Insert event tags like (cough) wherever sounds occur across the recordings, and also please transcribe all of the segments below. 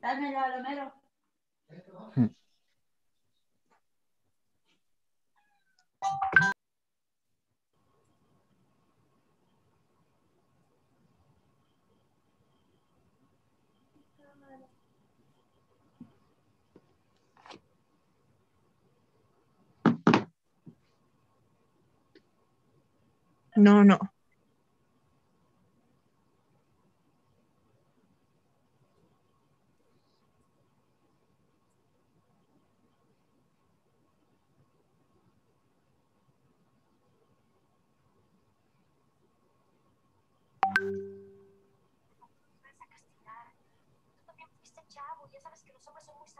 Dámelo, Romero. No, no. vas a castigar. Tú también fuiste chavo, ya sabes que los hombres son muy salvajes. Digo, si quieres, regáñalos, dale su jalón de orejas para que se les quite. Mamá, ya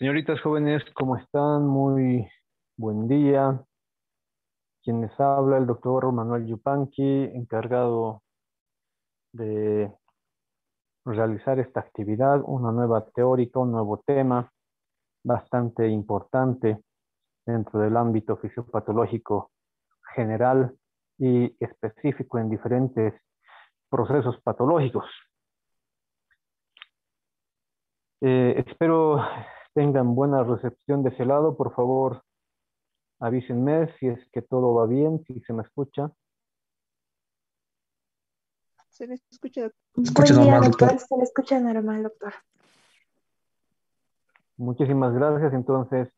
Señoritas jóvenes, ¿cómo están? Muy buen día. Quienes habla el doctor Manuel Yupanqui, encargado de realizar esta actividad, una nueva teórica, un nuevo tema bastante importante dentro del ámbito fisiopatológico general y específico en diferentes procesos patológicos. Eh, espero tengan buena recepción de ese lado. Por favor, avísenme si es que todo va bien, si se me escucha. Se le escucha. Escucha Buen día, normal, doctor. doctor. Se le escucha normal, doctor. Muchísimas gracias. Entonces,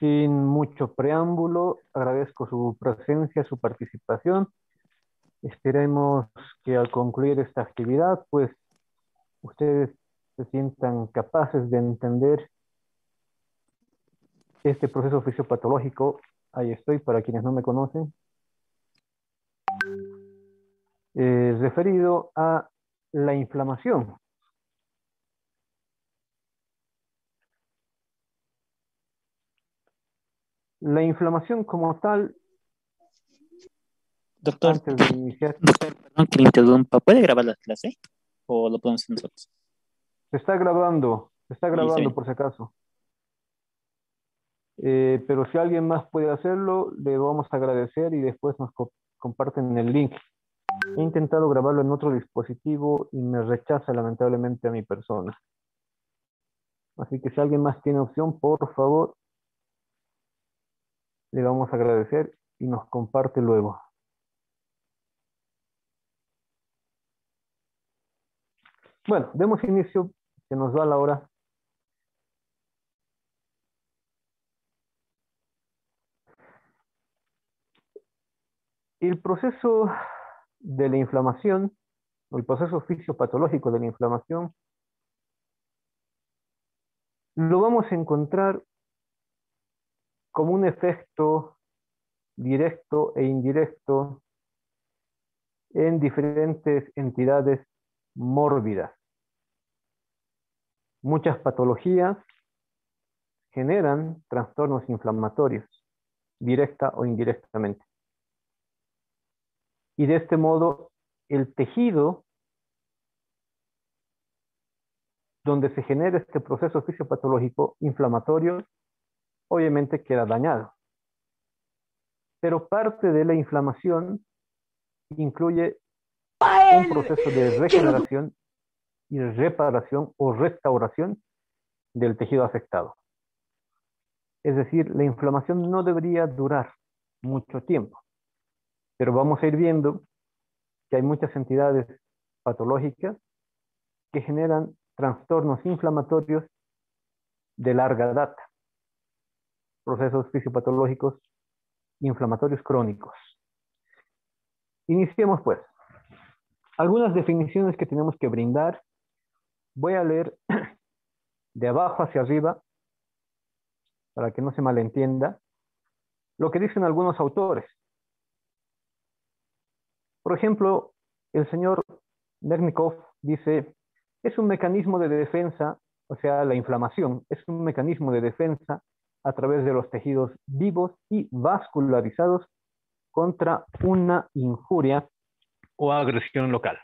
sin mucho preámbulo, agradezco su presencia, su participación. Esperemos que al concluir esta actividad, pues ustedes se sientan capaces de entender este proceso fisiopatológico. Ahí estoy, para quienes no me conocen. Eh, referido a la inflamación. La inflamación como tal, Doctor, antes de iniciar, doctor, perdón que le interrumpa. ¿Puede grabar la clase? ¿O lo podemos hacer nosotros? se está grabando, se está Sí, grabando sí. por si acaso. Eh, pero si alguien más puede hacerlo, le vamos a agradecer y después nos co- comparten el link. He intentado grabarlo en otro dispositivo y me rechaza lamentablemente a mi persona. Así que si alguien más tiene opción, por favor, le vamos a agradecer y nos comparte luego. Bueno, demos inicio, se nos va la hora. El proceso de la inflamación, o el proceso fisiopatológico de la inflamación, lo vamos a encontrar como un efecto directo e indirecto en diferentes entidades mórbidas. Muchas patologías generan trastornos inflamatorios, directa o indirectamente. Y de este modo, el tejido donde se genera este proceso fisiopatológico inflamatorio, obviamente queda dañado. Pero parte de la inflamación incluye un proceso de regeneración y reparación o restauración del tejido afectado. Es decir, la inflamación no debería durar mucho tiempo, pero vamos a ir viendo que hay muchas entidades patológicas que generan trastornos inflamatorios de larga data, procesos fisiopatológicos inflamatorios crónicos. Iniciemos pues. Algunas definiciones que tenemos que brindar. Voy a leer (clears throat) de abajo hacia arriba para que no se malentienda lo que dicen algunos autores. Por ejemplo, el señor Mernikov dice, es un mecanismo de defensa, o sea, la inflamación, es un mecanismo de defensa a través de los tejidos vivos y vascularizados contra una injuria o agresión local.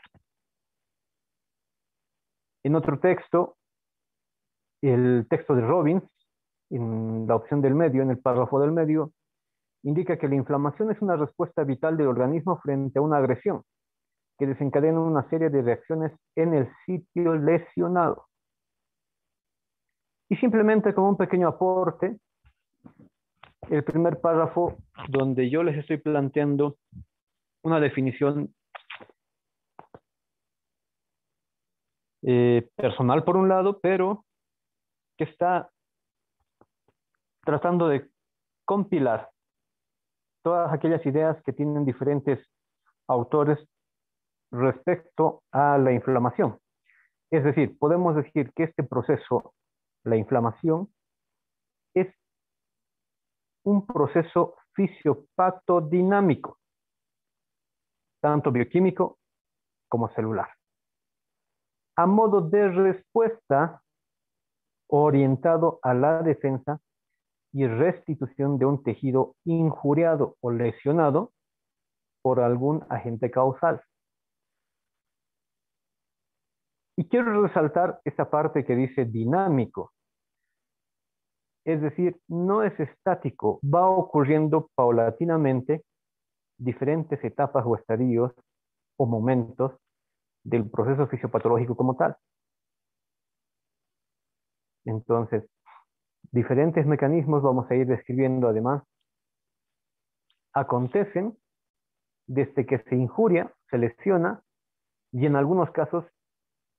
En otro texto, el texto de Robbins, en la opción del medio, en el párrafo del medio, indica que la inflamación es una respuesta vital del organismo frente a una agresión que desencadena una serie de reacciones en el sitio lesionado. Y simplemente como un pequeño aporte, el primer párrafo donde yo les estoy planteando una definición eh, personal por un lado, pero que está tratando de compilar todas aquellas ideas que tienen diferentes autores respecto a la inflamación. Es decir, podemos decir que este proceso, la inflamación, es un proceso fisiopatodinámico, tanto bioquímico como celular, a modo de respuesta orientado a la defensa y restitución de un tejido injuriado o lesionado por algún agente causal. Y quiero resaltar esa parte que dice dinámico. Es decir, no es estático, va ocurriendo paulatinamente diferentes etapas o estadios o momentos del proceso fisiopatológico como tal. Entonces, diferentes mecanismos vamos a ir describiendo además. Acontecen desde que se injuria, se lesiona, y en algunos casos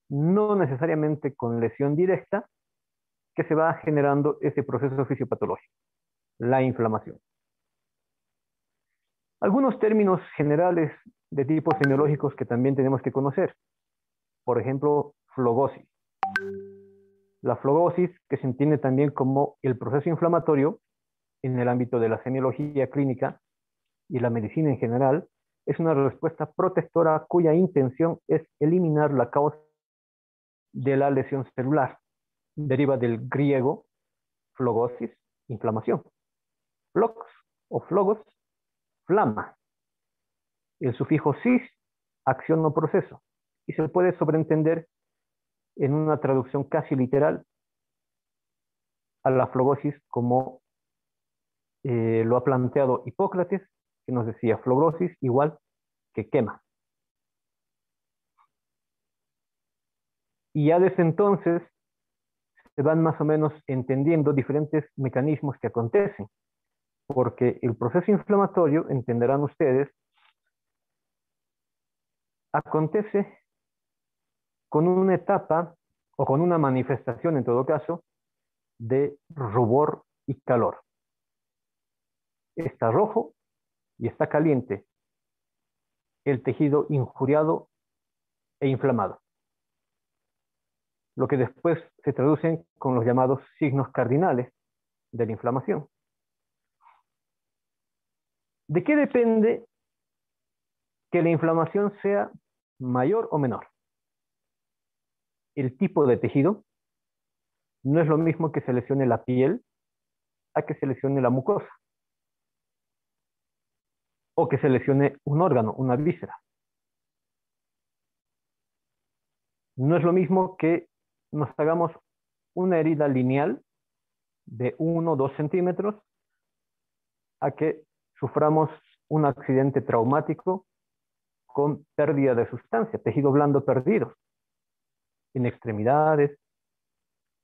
no necesariamente con lesión directa, que se va generando ese proceso fisiopatológico, la inflamación. Algunos términos generales de tipos semiológicos que también tenemos que conocer. Por ejemplo, flogosis. La flogosis, que se entiende también como el proceso inflamatorio en el ámbito de la semiología clínica y la medicina en general, es una respuesta protectora cuya intención es eliminar la causa de la lesión celular. Deriva del griego flogosis, inflamación. flox o flogos, flama. El sufijo cis, acción o proceso. Y se puede sobreentender en una traducción casi literal a la flogosis como eh, lo ha planteado Hipócrates, que nos decía flogosis igual que quema. Y ya desde entonces se van más o menos entendiendo diferentes mecanismos que acontecen, porque el proceso inflamatorio, entenderán ustedes, acontece con una etapa o con una manifestación en todo caso de rubor y calor. Está rojo y está caliente el tejido injuriado e inflamado lo que después se traducen con los llamados signos cardinales de la inflamación. ¿De qué depende que la inflamación sea mayor o menor? El tipo de tejido. No es lo mismo que se lesione la piel a que se lesione la mucosa. O que se lesione un órgano, una víscera. No es lo mismo que nos hagamos una herida lineal de 1 o 2 centímetros a que suframos un accidente traumático con pérdida de sustancia, tejido blando perdido, en extremidades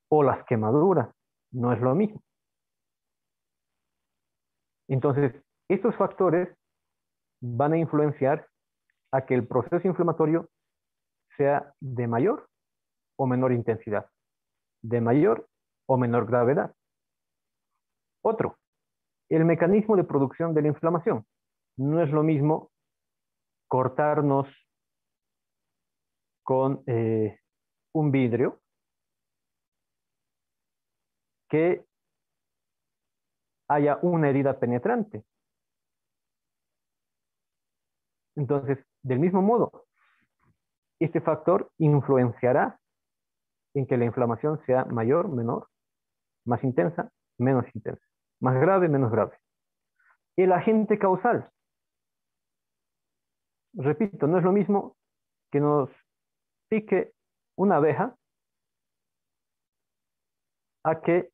o las quemaduras, no es lo mismo. Entonces, estos factores van a influenciar a que el proceso inflamatorio sea de mayor o menor intensidad, de mayor o menor gravedad. Otro, el mecanismo de producción de la inflamación. No es lo mismo cortarnos con eh, un vidrio que haya una herida penetrante. Entonces, del mismo modo, este factor influenciará en que la inflamación sea mayor, menor, más intensa, menos intensa, más grave, menos grave. El agente causal. Repito, no es lo mismo que nos pique una abeja a que,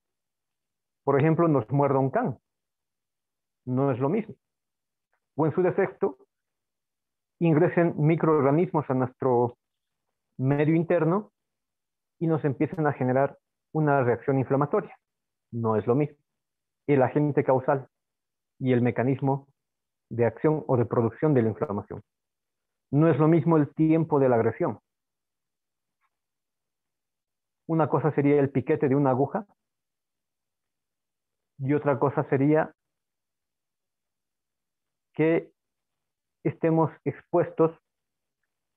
por ejemplo, nos muerda un can. No es lo mismo. O en su defecto, ingresen microorganismos a nuestro medio interno y nos empiezan a generar una reacción inflamatoria. No es lo mismo. El agente causal y el mecanismo de acción o de producción de la inflamación. No es lo mismo el tiempo de la agresión. Una cosa sería el piquete de una aguja y otra cosa sería que estemos expuestos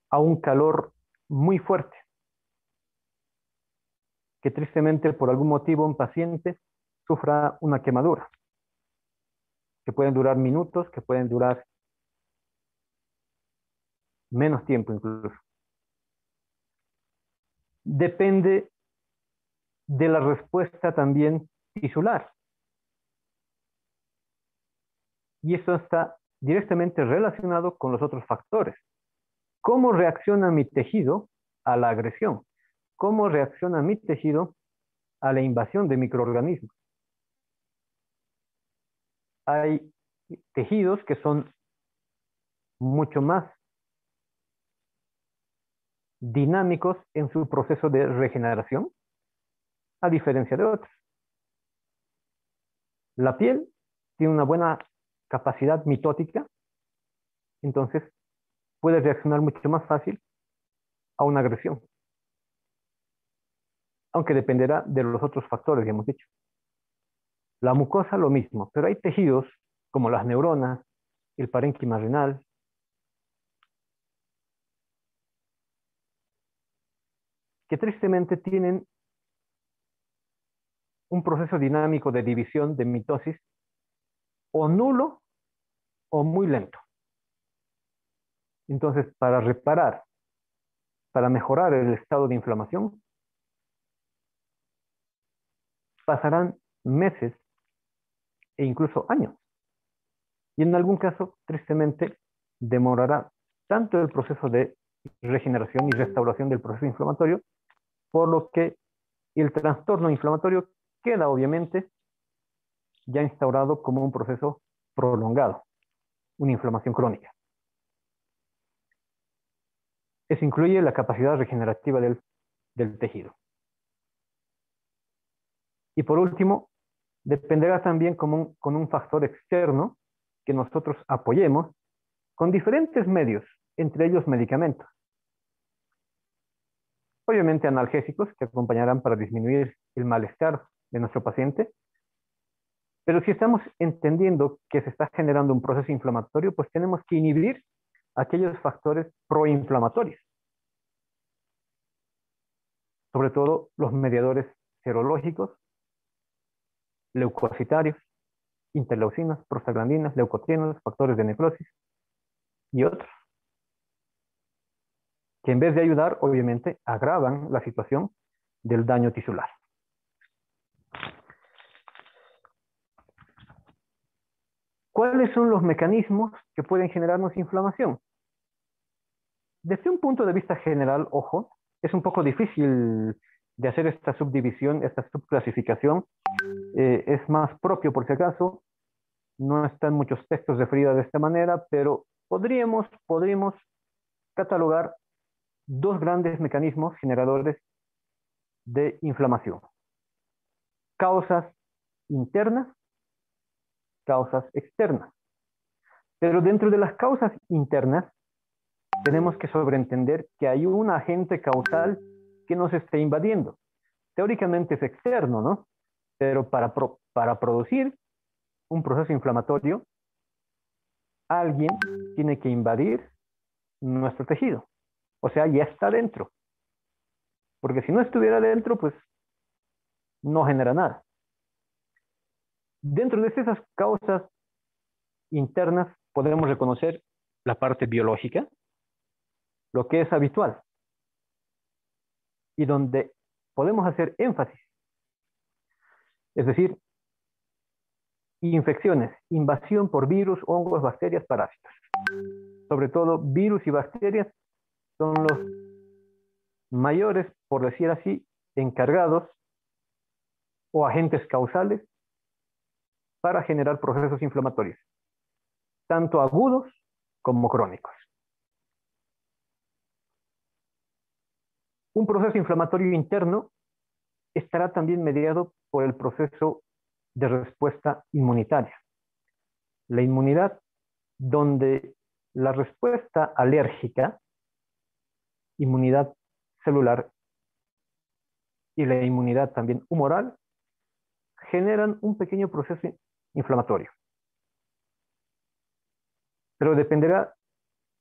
a un calor muy fuerte que tristemente por algún motivo un paciente sufra una quemadura, que pueden durar minutos, que pueden durar menos tiempo incluso. Depende de la respuesta también tisular. Y eso está directamente relacionado con los otros factores. ¿Cómo reacciona mi tejido a la agresión? cómo reacciona mi tejido a la invasión de microorganismos. Hay tejidos que son mucho más dinámicos en su proceso de regeneración, a diferencia de otros. La piel tiene una buena capacidad mitótica, entonces puede reaccionar mucho más fácil a una agresión aunque dependerá de los otros factores que hemos dicho. La mucosa lo mismo, pero hay tejidos como las neuronas, el parénquima renal, que tristemente tienen un proceso dinámico de división de mitosis o nulo o muy lento. Entonces, para reparar, para mejorar el estado de inflamación, pasarán meses e incluso años. Y en algún caso, tristemente, demorará tanto el proceso de regeneración y restauración del proceso inflamatorio, por lo que el trastorno inflamatorio queda obviamente ya instaurado como un proceso prolongado, una inflamación crónica. Eso incluye la capacidad regenerativa del, tejido. Y por último, dependerá también con un factor externo que nosotros apoyemos con diferentes medios, entre ellos medicamentos. Obviamente analgésicos que acompañarán para disminuir el malestar de nuestro paciente. Pero si estamos entendiendo que se está generando un proceso inflamatorio, pues tenemos que inhibir aquellos factores proinflamatorios. Sobre todo los mediadores serológicos, leucocitarios, interleucinas, prostaglandinas, leucotrienos, factores de necrosis y otros que en vez de ayudar, obviamente, agravan la situación del daño tisular. ¿Cuáles son los mecanismos que pueden generarnos inflamación? Desde un punto de vista general, ojo, es un poco difícil de hacer esta subdivisión, esta subclasificación. Eh, es más propio, por si acaso. No están muchos textos referidos de esta manera, pero podríamos, podríamos catalogar dos grandes mecanismos generadores de inflamación. Causas internas, causas externas. Pero dentro de las causas internas, tenemos que sobreentender que hay un agente causal que nos está invadiendo. Teóricamente es externo, ¿no? Pero para, para producir un proceso inflamatorio, alguien tiene que invadir nuestro tejido. O sea, ya está dentro. Porque si no estuviera dentro, pues no genera nada. Dentro de esas causas internas podemos reconocer la parte biológica, lo que es habitual, y donde podemos hacer énfasis. Es decir, infecciones, invasión por virus, hongos, bacterias, parásitos. Sobre todo virus y bacterias son los mayores, por decir así, encargados o agentes causales para generar procesos inflamatorios, tanto agudos como crónicos. Un proceso inflamatorio interno estará también mediado por el proceso de respuesta inmunitaria. La inmunidad, donde la respuesta alérgica inmunidad celular y la inmunidad también humoral generan un pequeño proceso inflamatorio. Pero dependerá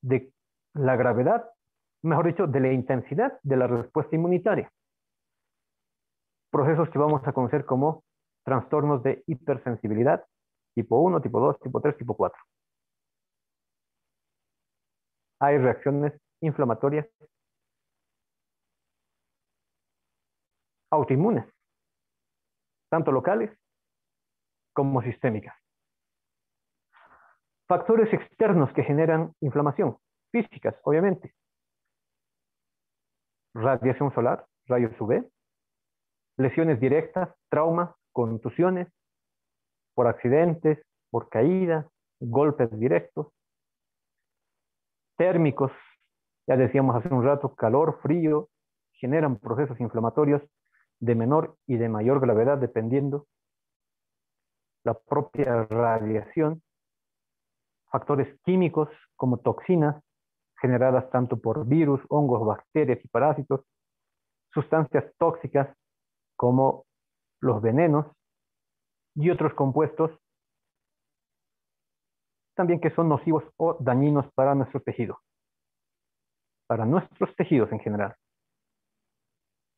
de la gravedad, mejor dicho, de la intensidad de la respuesta inmunitaria. Procesos que vamos a conocer como trastornos de hipersensibilidad, tipo 1, tipo 2, tipo 3, tipo 4. Hay reacciones inflamatorias autoinmunes, tanto locales como sistémicas. Factores externos que generan inflamación, físicas, obviamente. Radiación solar, rayos UV, lesiones directas, traumas, contusiones, por accidentes, por caídas, golpes directos, térmicos, ya decíamos hace un rato, calor, frío, generan procesos inflamatorios de menor y de mayor gravedad dependiendo la propia radiación, factores químicos como toxinas generadas tanto por virus, hongos, bacterias y parásitos, sustancias tóxicas como los venenos y otros compuestos también que son nocivos o dañinos para nuestro tejido, para nuestros tejidos en general.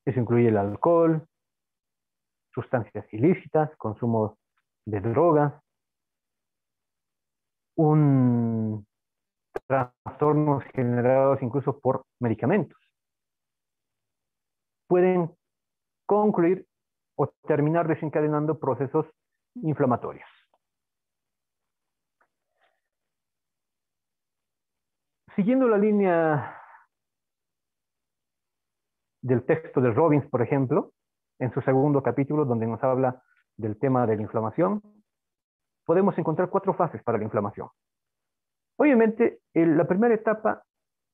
Eso incluye el alcohol, sustancias ilícitas, consumo de drogas, un trastornos generados incluso por medicamentos, pueden concluir o terminar desencadenando procesos inflamatorios. Siguiendo la línea del texto de Robbins, por ejemplo, en su segundo capítulo, donde nos habla del tema de la inflamación, podemos encontrar cuatro fases para la inflamación. Obviamente, la primera etapa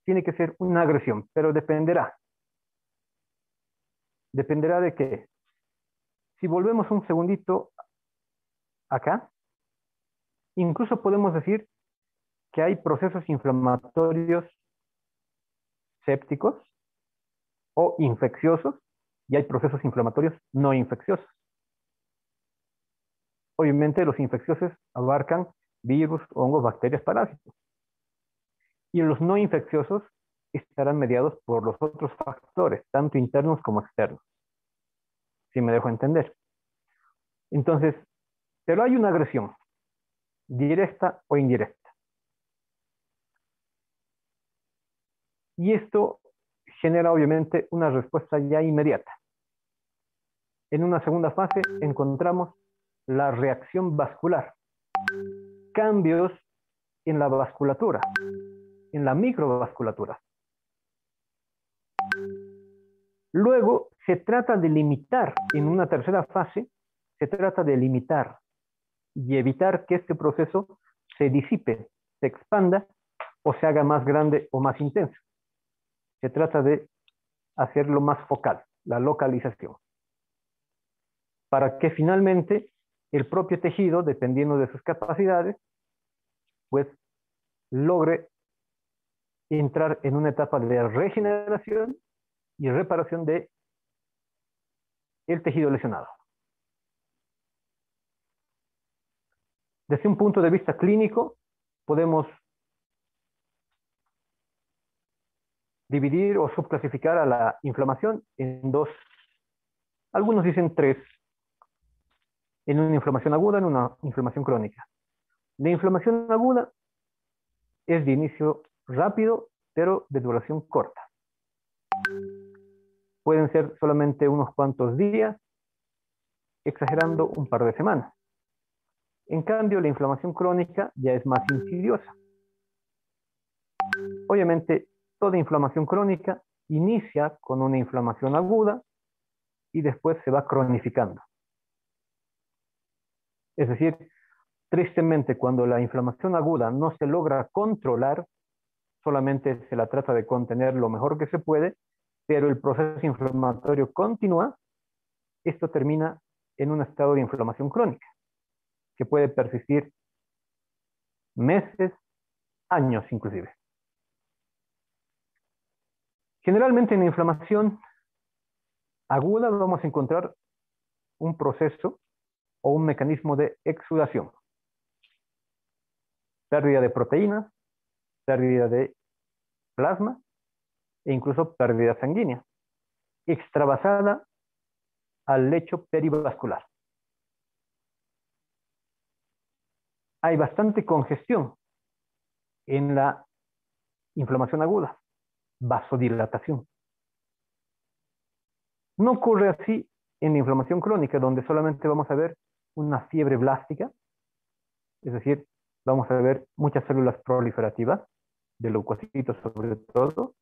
tiene que ser una agresión, pero dependerá. Dependerá de qué. Si volvemos un segundito acá, incluso podemos decir que hay procesos inflamatorios sépticos o infecciosos y hay procesos inflamatorios no infecciosos. Obviamente los infecciosos abarcan virus, hongos, bacterias, parásitos. Y los no infecciosos estarán mediados por los otros factores, tanto internos como externos. Si me dejo entender. Entonces, pero hay una agresión, directa o indirecta. Y esto genera obviamente una respuesta ya inmediata. En una segunda fase encontramos la reacción vascular, cambios en la vasculatura, en la microvasculatura. Luego se trata de limitar, en una tercera fase, se trata de limitar y evitar que este proceso se disipe, se expanda o se haga más grande o más intenso. Se trata de hacerlo más focal, la localización, para que finalmente el propio tejido, dependiendo de sus capacidades, pues logre entrar en una etapa de regeneración y reparación de el tejido lesionado. Desde un punto de vista clínico, podemos dividir o subclasificar a la inflamación en dos, algunos dicen tres, en una inflamación aguda, en una inflamación crónica. La inflamación aguda es de inicio rápido, pero de duración corta. Pueden ser solamente unos cuantos días, exagerando un par de semanas. En cambio, la inflamación crónica ya es más insidiosa. Obviamente, toda inflamación crónica inicia con una inflamación aguda y después se va cronificando. Es decir, tristemente, cuando la inflamación aguda no se logra controlar, solamente se la trata de contener lo mejor que se puede, pero el proceso inflamatorio continúa, esto termina en un estado de inflamación crónica, que puede persistir meses, años inclusive. Generalmente en la inflamación aguda vamos a encontrar un proceso o un mecanismo de exudación. Pérdida de proteínas, pérdida de plasma e incluso pérdida sanguínea, extravasada al lecho perivascular. Hay bastante congestión en la inflamación aguda, vasodilatación. No ocurre así en la inflamación crónica, donde solamente vamos a ver una fiebre blástica, es decir, vamos a ver muchas células proliferativas, de leucocitos sobre todo,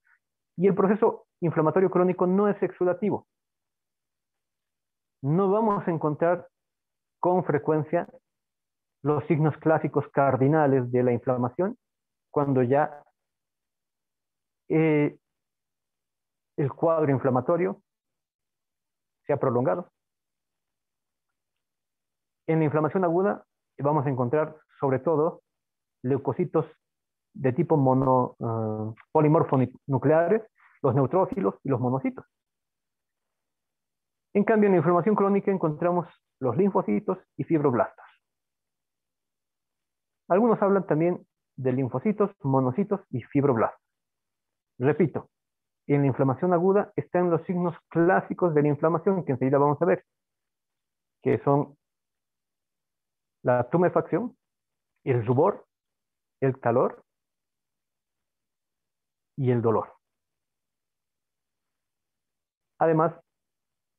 y el proceso inflamatorio crónico no es exudativo. No vamos a encontrar con frecuencia los signos clásicos cardinales de la inflamación cuando ya eh, el cuadro inflamatorio se ha prolongado. En la inflamación aguda vamos a encontrar sobre todo leucocitos de tipo mono, uh, polimorfonucleares, los neutrófilos y los monocitos. En cambio, en la inflamación crónica encontramos los linfocitos y fibroblastos. Algunos hablan también de linfocitos, monocitos y fibroblastos. Repito, en la inflamación aguda están los signos clásicos de la inflamación que enseguida vamos a ver, que son la tumefacción, el rubor, el calor y el dolor. Además,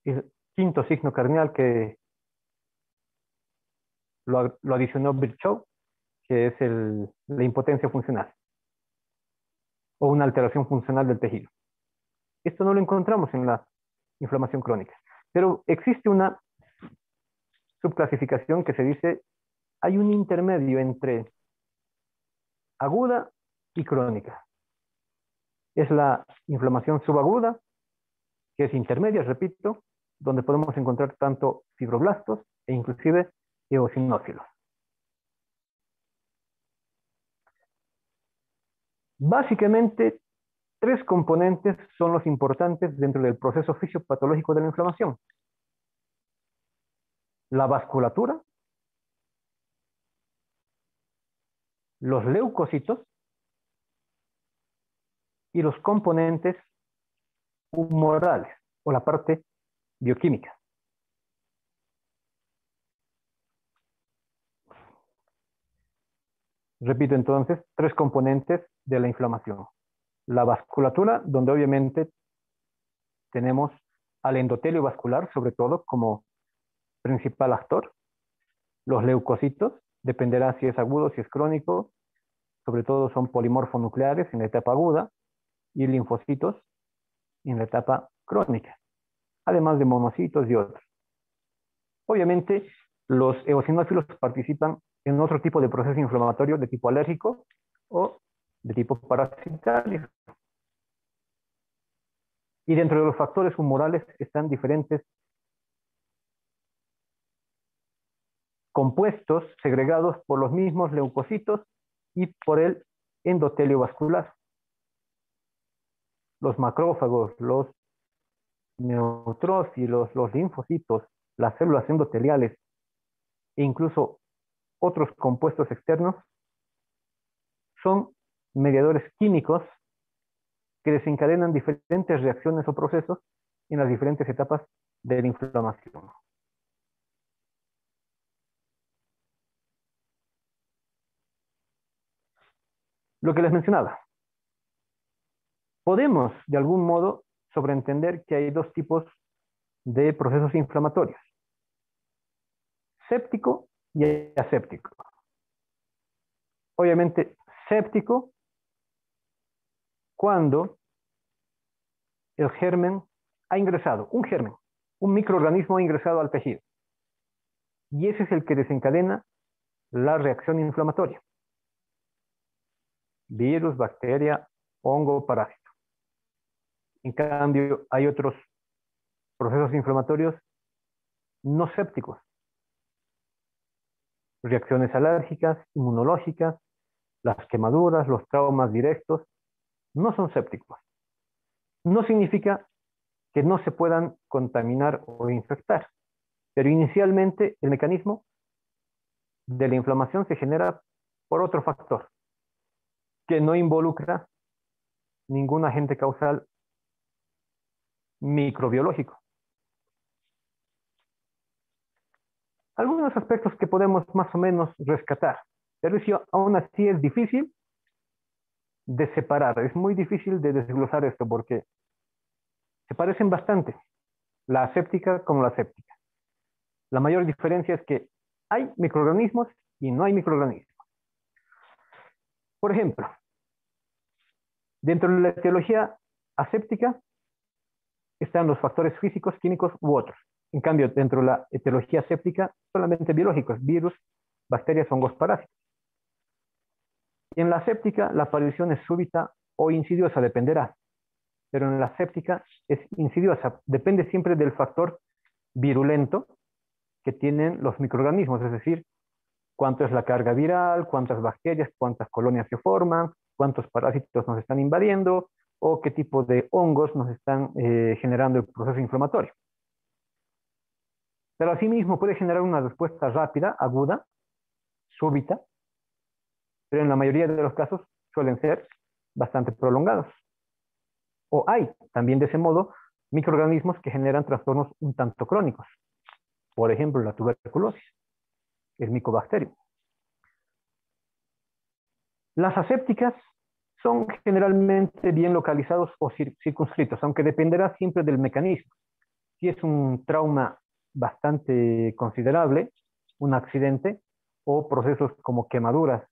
el quinto signo cardinal que lo, lo adicionó Virchow, que es el, la impotencia funcional. o una alteración funcional del tejido. Esto no lo encontramos en la inflamación crónica, pero existe una subclasificación que se dice hay un intermedio entre aguda y crónica. Es la inflamación subaguda, que es intermedia, repito, donde podemos encontrar tanto fibroblastos e inclusive eosinófilos. Básicamente, tres componentes son los importantes dentro del proceso fisiopatológico de la inflamación. La vasculatura, los leucocitos y los componentes humorales o la parte bioquímica. Repito entonces, tres componentes de la inflamación. La vasculatura, donde obviamente tenemos al endotelio vascular, sobre todo como principal actor. Los leucocitos, dependerá si es agudo, si es crónico, sobre todo son polimorfonucleares en la etapa aguda y linfocitos en la etapa crónica, además de monocitos y otros. Obviamente, los eosinófilos participan en otro tipo de proceso inflamatorio de tipo alérgico o de tipo parasitario. Y dentro de los factores humorales están diferentes compuestos segregados por los mismos leucocitos y por el endotelio vascular. Los macrófagos, los neutrófilos, los linfocitos, las células endoteliales e incluso otros compuestos externos son mediadores químicos que desencadenan diferentes reacciones o procesos en las diferentes etapas de la inflamación. Lo que les mencionaba. Podemos, de algún modo, sobreentender que hay dos tipos de procesos inflamatorios. Séptico y aséptico. Obviamente, séptico cuando el germen ha ingresado, un germen, un microorganismo ha ingresado al tejido. Y ese es el que desencadena la reacción inflamatoria virus, bacteria, hongo, parásito. En cambio, hay otros procesos inflamatorios no sépticos. Reacciones alérgicas, inmunológicas, las quemaduras, los traumas directos, no son sépticos. No significa que no se puedan contaminar o infectar, pero inicialmente el mecanismo de la inflamación se genera por otro factor, que no involucra ningún agente causal microbiológico. Algunos aspectos que podemos más o menos rescatar, pero eso aún así es difícil de separar, es muy difícil de desglosar esto porque se parecen bastante, la aséptica como la séptica. La mayor diferencia es que hay microorganismos y no hay microorganismos. Por ejemplo, dentro de la etiología aséptica están los factores físicos, químicos u otros. En cambio, dentro de la etiología aséptica, solamente biológicos, virus, bacterias, hongos, parásitos. En la aséptica, la aparición es súbita o insidiosa, dependerá. Pero en la aséptica es insidiosa, depende siempre del factor virulento que tienen los microorganismos, es decir, cuánto es la carga viral, cuántas bacterias, cuántas colonias se forman, cuántos parásitos nos están invadiendo o qué tipo de hongos nos están eh, generando el proceso inflamatorio. Pero asimismo puede generar una respuesta rápida, aguda, súbita, pero en la mayoría de los casos suelen ser bastante prolongados. O hay también de ese modo microorganismos que generan trastornos un tanto crónicos. Por ejemplo, la tuberculosis el micobacterio. Las asépticas son generalmente bien localizados o circunscritos, aunque dependerá siempre del mecanismo. Si es un trauma bastante considerable, un accidente o procesos como quemaduras,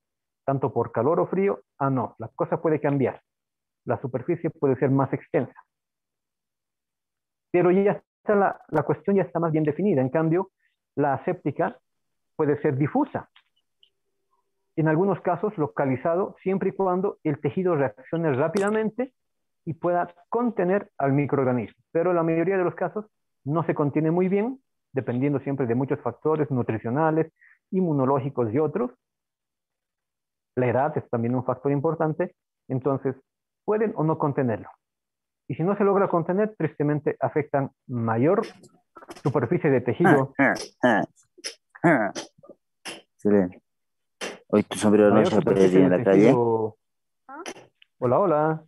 tanto por calor o frío, ah no, la cosa puede cambiar. la superficie puede ser más extensa. Pero ya está la, la cuestión ya está más bien definida. En cambio, la aséptica puede ser difusa. En algunos casos localizado siempre y cuando el tejido reaccione rápidamente y pueda contener al microorganismo. Pero en la mayoría de los casos no se contiene muy bien, dependiendo siempre de muchos factores nutricionales, inmunológicos y otros. La edad es también un factor importante, entonces pueden o no contenerlo. Y si no se logra contener, tristemente afectan mayor superficie de tejido, Excelente. Hoy tu sombrero no se perdido en la calle. Hola, hola.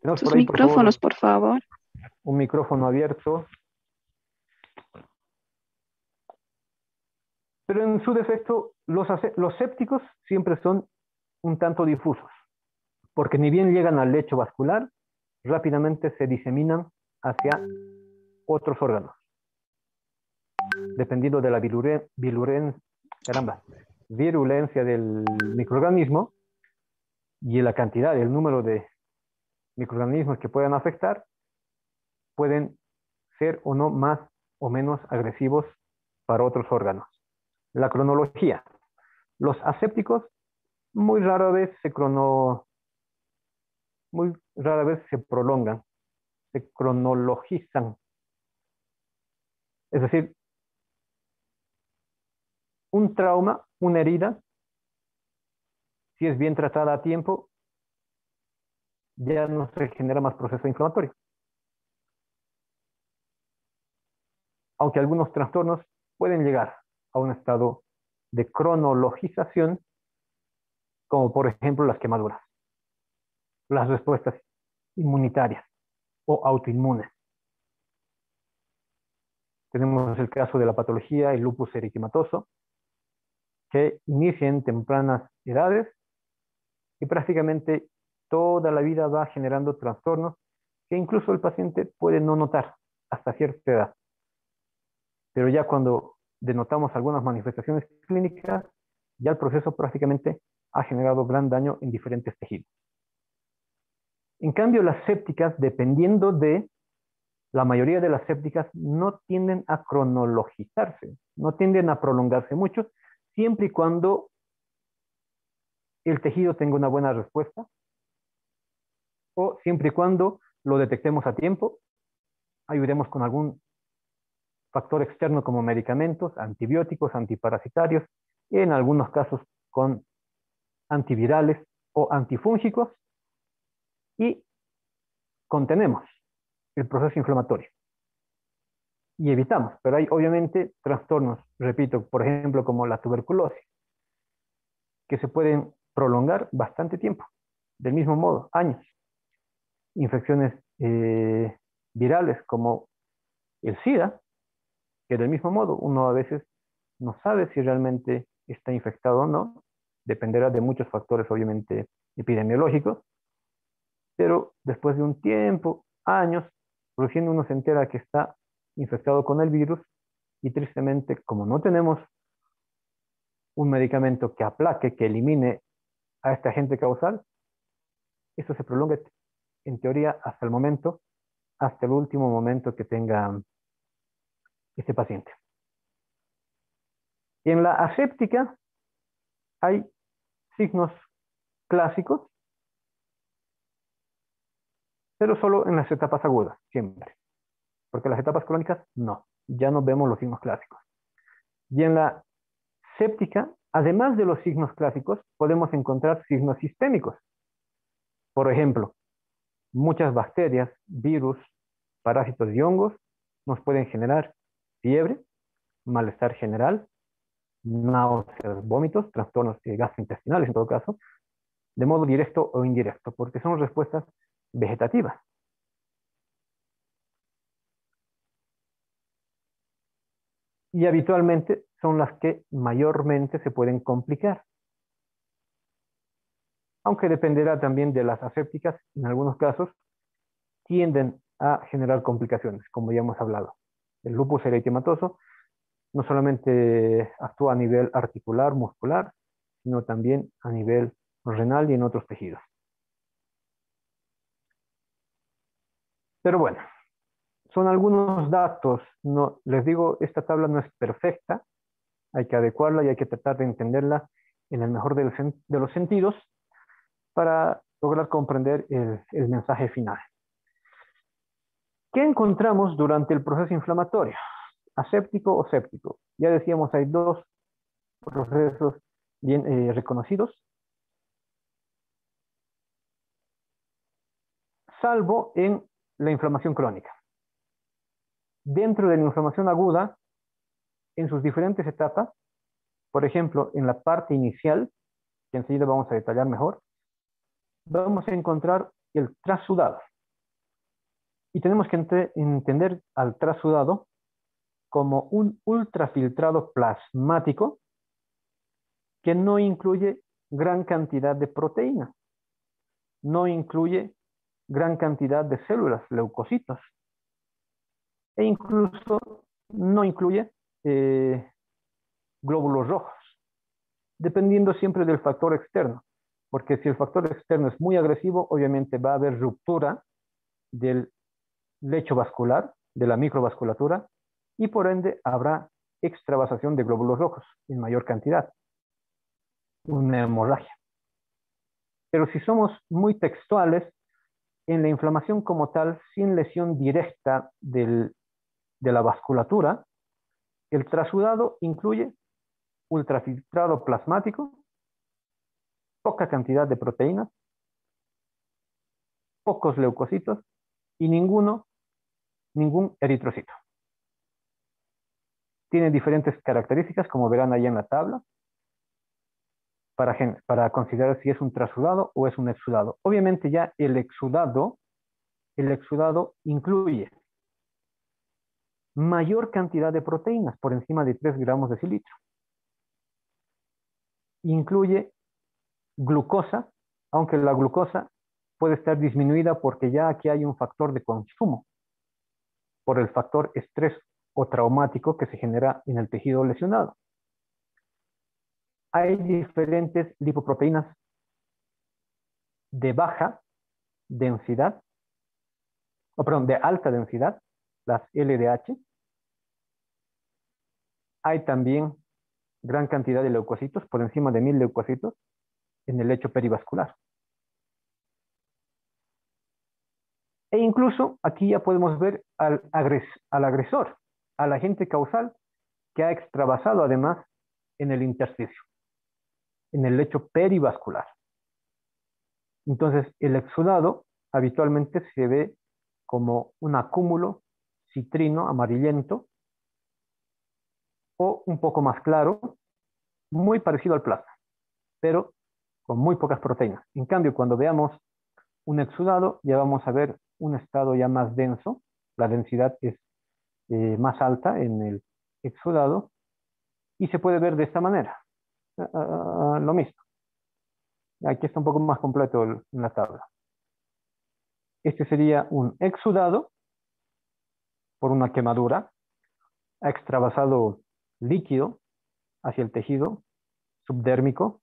Tenemos Sus por ahí, por favor, micrófonos, por favor. un micrófono abierto. Pero en su defecto, los, los sépticos siempre son un tanto difusos, porque ni bien llegan al lecho vascular, rápidamente se diseminan hacia otros órganos. Dependiendo de la virulencia del microorganismo y la cantidad, el número de microorganismos que puedan afectar, pueden ser o no más o menos agresivos para otros órganos. La cronología. Los asépticos muy rara vez se crono, muy rara vez se prolongan, se cronologizan. Es decir, un trauma, una herida, si es bien tratada a tiempo, ya no se genera más proceso inflamatorio. aunque algunos trastornos pueden llegar a un estado de cronologización, como por ejemplo las quemaduras, las respuestas inmunitarias o autoinmunes. Tenemos el caso de la patología, el lupus eritematoso, que inicia en tempranas edades y prácticamente toda la vida va generando trastornos que incluso el paciente puede no notar hasta cierta edad pero ya cuando denotamos algunas manifestaciones clínicas, ya el proceso prácticamente ha generado gran daño en diferentes tejidos. En cambio, las sépticas, dependiendo de, la mayoría de las sépticas no tienden a cronologizarse, no tienden a prolongarse mucho, siempre y cuando el tejido tenga una buena respuesta o siempre y cuando lo detectemos a tiempo, ayudemos con algún factor externo como medicamentos, antibióticos, antiparasitarios, y en algunos casos con antivirales o antifúngicos, y contenemos el proceso inflamatorio. Y evitamos, pero hay obviamente trastornos, repito, por ejemplo, como la tuberculosis, que se pueden prolongar bastante tiempo, del mismo modo, años. Infecciones eh, virales como el SIDA, que del mismo modo uno a veces no sabe si realmente está infectado o no, dependerá de muchos factores obviamente epidemiológicos, pero después de un tiempo, años, recién uno se entera que está infectado con el virus y tristemente como no tenemos un medicamento que aplaque, que elimine a este agente causal, eso se prolonga en teoría hasta el momento, hasta el último momento que tenga este paciente. En la aséptica hay signos clásicos, pero solo en las etapas agudas, siempre. Porque las etapas crónicas, no, ya no vemos los signos clásicos. Y en la séptica, además de los signos clásicos, podemos encontrar signos sistémicos. Por ejemplo, muchas bacterias, virus, parásitos y hongos nos pueden generar fiebre, malestar general, náuseas, vómitos, trastornos gastrointestinales en todo caso, de modo directo o indirecto, porque son respuestas vegetativas. y habitualmente son las que mayormente se pueden complicar. Aunque dependerá también de las asépticas, en algunos casos tienden a generar complicaciones, como ya hemos hablado. El lupus eritematoso no solamente actúa a nivel articular, muscular, sino también a nivel renal y en otros tejidos. Pero bueno, son algunos datos. Les digo, esta tabla no es perfecta. Hay que adecuarla y hay que tratar de entenderla en el mejor de los, sentidos para lograr comprender el, el mensaje final. ¿Qué encontramos durante el proceso inflamatorio? ¿Aséptico o séptico? Ya decíamos, hay dos procesos bien eh, reconocidos, salvo en la inflamación crónica. Dentro de la inflamación aguda, en sus diferentes etapas, por ejemplo, en la parte inicial, que enseguida vamos a detallar mejor, vamos a encontrar el trasudado. Y tenemos que ente- entender al trasudado como un ultrafiltrado plasmático que no incluye gran cantidad de proteínas, no incluye gran cantidad de células, leucocitos, e incluso no incluye eh, glóbulos rojos, dependiendo siempre del factor externo, porque si el factor externo es muy agresivo, obviamente va a haber ruptura del lecho vascular, de la microvasculatura, y por ende habrá extravasación de glóbulos rojos en mayor cantidad, una hemorragia. Pero si somos muy textuales, en la inflamación como tal, sin lesión directa del- de la vasculatura, el trasudado incluye ultrafiltrado plasmático, poca cantidad de proteínas, pocos leucocitos y ninguno, ningún eritrocito. Tiene diferentes características, como verán ahí en la tabla, para, para considerar si es un trasudado o es un exudado. Obviamente ya el exudado, el exudado incluye mayor cantidad de proteínas, por encima de 3 gramos de cilitro. Incluye glucosa, aunque la glucosa puede estar disminuida porque ya aquí hay un factor de consumo por el factor estrés o traumático que se genera en el tejido lesionado. Hay diferentes lipoproteínas de baja densidad, o perdón, de alta densidad, las LDH. Hay también gran cantidad de leucocitos, por encima de mil leucocitos, en el lecho perivascular. E incluso aquí ya podemos ver al, al agresor, al agente causal, que ha extravasado además en el intersticio, en el lecho perivascular. Entonces, el exudado habitualmente se ve como un acúmulo citrino amarillento o un poco más claro, muy parecido al plasma, pero con muy pocas proteínas. En cambio, cuando veamos un exudado, ya vamos a ver un estado ya más denso, la densidad es eh, más alta en el exudado, y se puede ver de esta manera, Ah, ah, ah, lo mismo. Aquí está un poco más completo en la tabla. Este sería un exudado por una quemadura, extravasado líquido hacia el tejido subdérmico.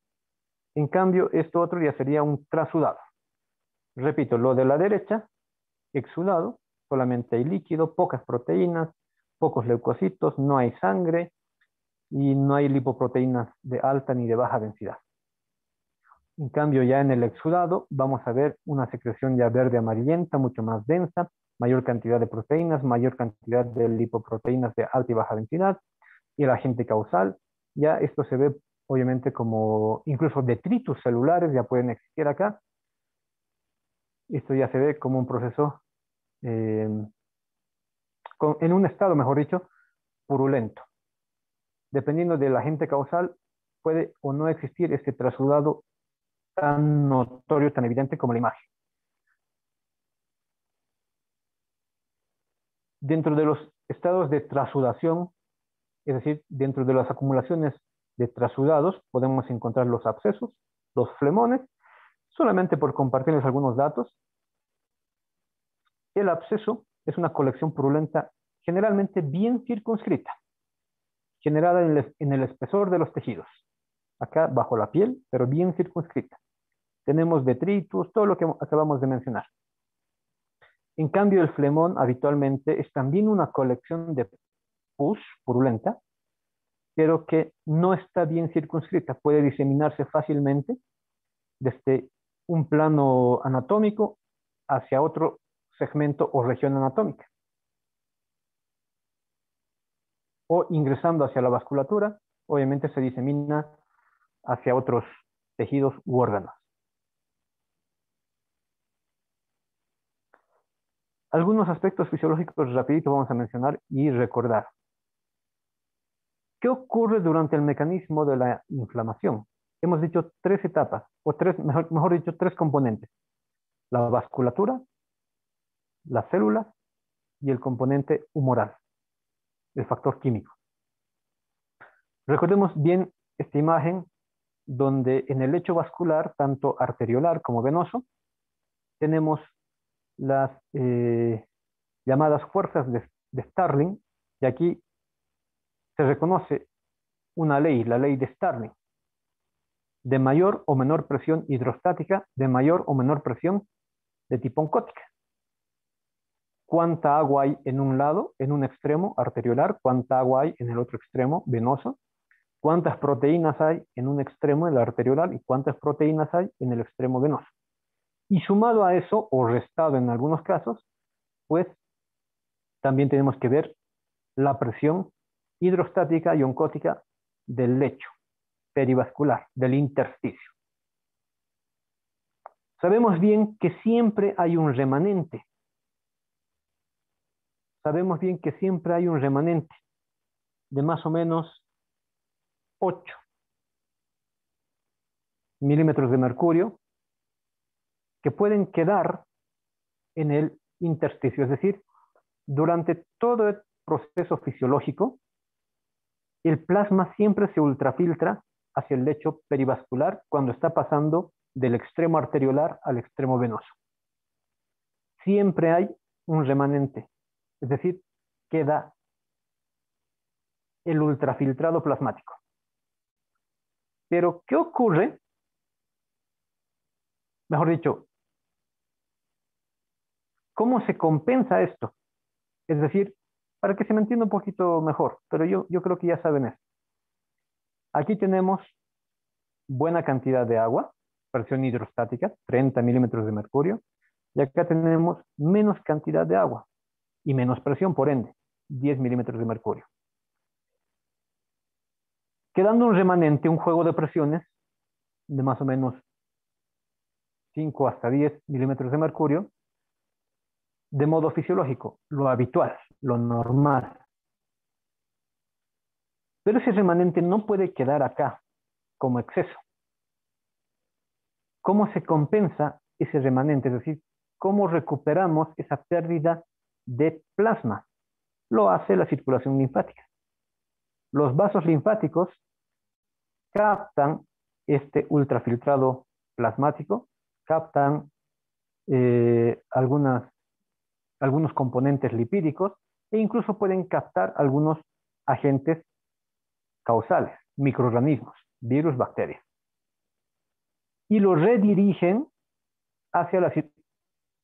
En cambio, esto otro ya sería un trasudado. Repito, lo de la derecha, exudado, solamente hay líquido, pocas proteínas, pocos leucocitos, no hay sangre y no hay lipoproteínas de alta ni de baja densidad. En cambio, ya en el exudado vamos a ver una secreción ya verde amarillenta, mucho más densa, mayor cantidad de proteínas, mayor cantidad de lipoproteínas de alta y baja densidad, y el agente causal, ya esto se ve obviamente como incluso detritus celulares ya pueden existir acá. Esto ya se ve como un proceso eh, en un estado, mejor dicho, purulento. Dependiendo del agente causal, puede o no existir este trasudado tan notorio, tan evidente como la imagen. Dentro de los estados de trasudación, es decir, dentro de las acumulaciones de trasudados, podemos encontrar los abscesos, los flemones, solamente por compartirles algunos datos. El absceso es una colección purulenta generalmente bien circunscrita, generada en el, espesor de los tejidos, acá bajo la piel, pero bien circunscrita. Tenemos detritus, todo lo que acabamos de mencionar. En cambio, el flemón habitualmente es también una colección de pus purulenta, pero que no está bien circunscrita, puede diseminarse fácilmente desde un plano anatómico hacia otro segmento o región anatómica. O ingresando hacia la vasculatura, obviamente se disemina hacia otros tejidos u órganos. Algunos aspectos fisiológicos rapidito vamos a mencionar y recordar. ¿Qué ocurre durante el mecanismo de la inflamación? Hemos dicho tres etapas, o tres, mejor, dicho, tres componentes. La vasculatura, las células y el componente humoral, el factor químico. Recordemos bien esta imagen donde en el lecho vascular, tanto arteriolar como venoso, tenemos las eh, llamadas fuerzas de, de Starling, y aquí se reconoce una ley, la ley de Starling, de mayor o menor presión hidrostática, de mayor o menor presión de tipo oncótica. ¿Cuánta agua hay en un lado, en un extremo arteriolar? ¿Cuánta agua hay en el otro extremo venoso? ¿Cuántas proteínas hay en un extremo, el arteriolar, y cuántas proteínas hay en el extremo venoso? Y sumado a eso, o restado en algunos casos, pues también tenemos que ver la presión hidrostática y oncótica del lecho perivascular, del intersticio. Sabemos bien que siempre hay un remanente. Sabemos bien que siempre hay un remanente de más o menos 8 milímetros de mercurio que pueden quedar en el intersticio, es decir, durante todo el proceso fisiológico, el plasma siempre se ultrafiltra hacia el lecho perivascular cuando está pasando del extremo arteriolar al extremo venoso. Siempre hay un remanente, es decir, queda el ultrafiltrado plasmático. Pero, ¿qué ocurre? Mejor dicho, ¿Cómo se compensa esto? Es decir, para que se me entienda un poquito mejor, pero yo, creo que ya saben esto. Aquí tenemos buena cantidad de agua, presión hidrostática, 30 milímetros de mercurio, y acá tenemos menos cantidad de agua y menos presión, por ende, 10 milímetros de mercurio. Quedando un remanente, un juego de presiones de más o menos 5 hasta 10 milímetros de mercurio, de modo fisiológico, lo habitual, lo normal. Pero ese remanente no puede quedar acá como exceso. ¿Cómo se compensa ese remanente? Es decir, ¿cómo recuperamos esa pérdida de plasma? Lo hace la circulación linfática. Los vasos linfáticos captan este ultrafiltrado plasmático, captan eh, algunas algunos componentes lipídicos e incluso pueden captar algunos agentes causales, microorganismos, virus, bacterias. Y lo redirigen hacia la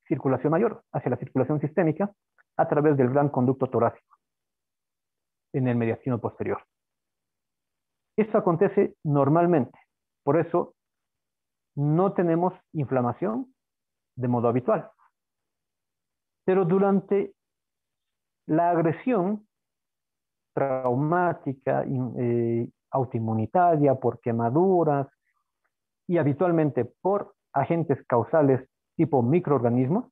circulación mayor, hacia la circulación sistémica, a través del gran conducto torácico en el mediastino posterior. Esto acontece normalmente, por eso no tenemos inflamación de modo habitual. Pero durante la agresión traumática, eh, autoinmunitaria, por quemaduras y habitualmente por agentes causales tipo microorganismos,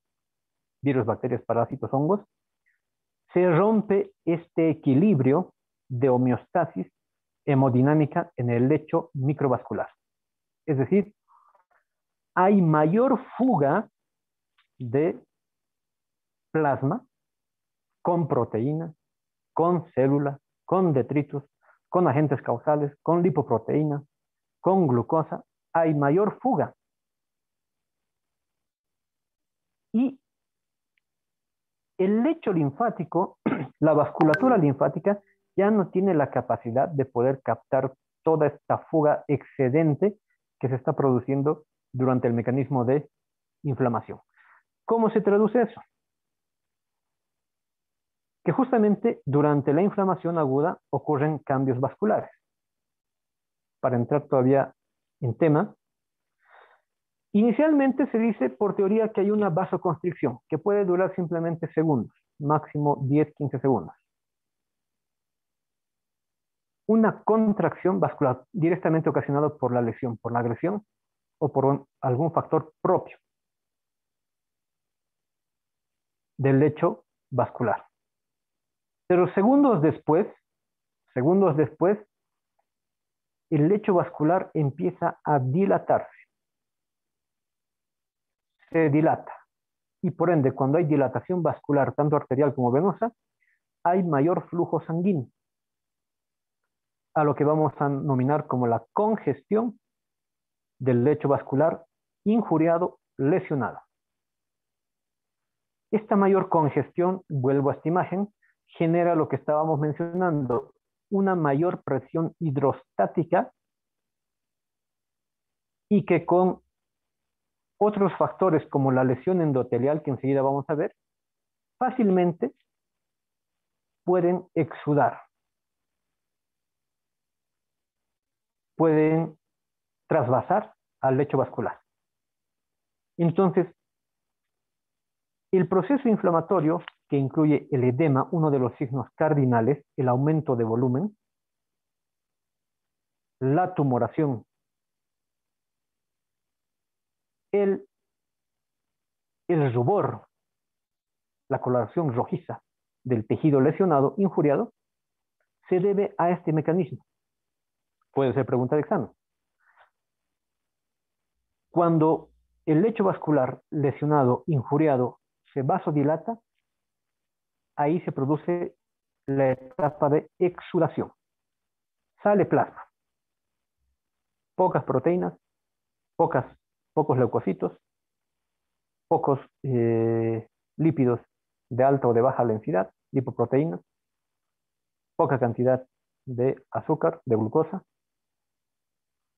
virus, bacterias, parásitos, hongos, se rompe este equilibrio de homeostasis hemodinámica en el lecho microvascular. Es decir, hay mayor fuga de plasma con proteína, con célula, con detritus, con agentes causales, con lipoproteína, con glucosa, hay mayor fuga. Y el lecho linfático, (clears throat) la vasculatura linfática, ya no tiene la capacidad de poder captar toda esta fuga excedente que se está produciendo durante el mecanismo de inflamación. ¿Cómo se traduce eso? Que justamente durante la inflamación aguda ocurren cambios vasculares. Para entrar todavía en tema, inicialmente se dice por teoría que hay una vasoconstricción que puede durar simplemente segundos, máximo 10-15 segundos. Una contracción vascular directamente ocasionada por la lesión, por la agresión o por algún factor propio del lecho vascular. Pero segundos después, segundos después, el lecho vascular empieza a dilatarse. Se dilata. Y por ende, cuando hay dilatación vascular, tanto arterial como venosa, hay mayor flujo sanguíneo. A lo que vamos a nominar como la congestión del lecho vascular injuriado, lesionado. Esta mayor congestión, vuelvo a esta imagen, genera lo que estábamos mencionando, una mayor presión hidrostática y que con otros factores como la lesión endotelial, que enseguida vamos a ver, fácilmente pueden exudar, pueden trasvasar al lecho vascular. Entonces, el proceso inflamatorio, que incluye el edema, uno de los signos cardinales, el aumento de volumen, la tumoración, el, rubor, la coloración rojiza del tejido lesionado, injuriado, se debe a este mecanismo. Puede ser pregunta de examen. Cuando el lecho vascular lesionado, injuriado, se vasodilata, ahí se produce la etapa de exudación. Sale plasma. Pocas proteínas, pocas, pocos leucocitos, pocos eh, lípidos de alta o de baja densidad, lipoproteínas, poca cantidad de azúcar, de glucosa,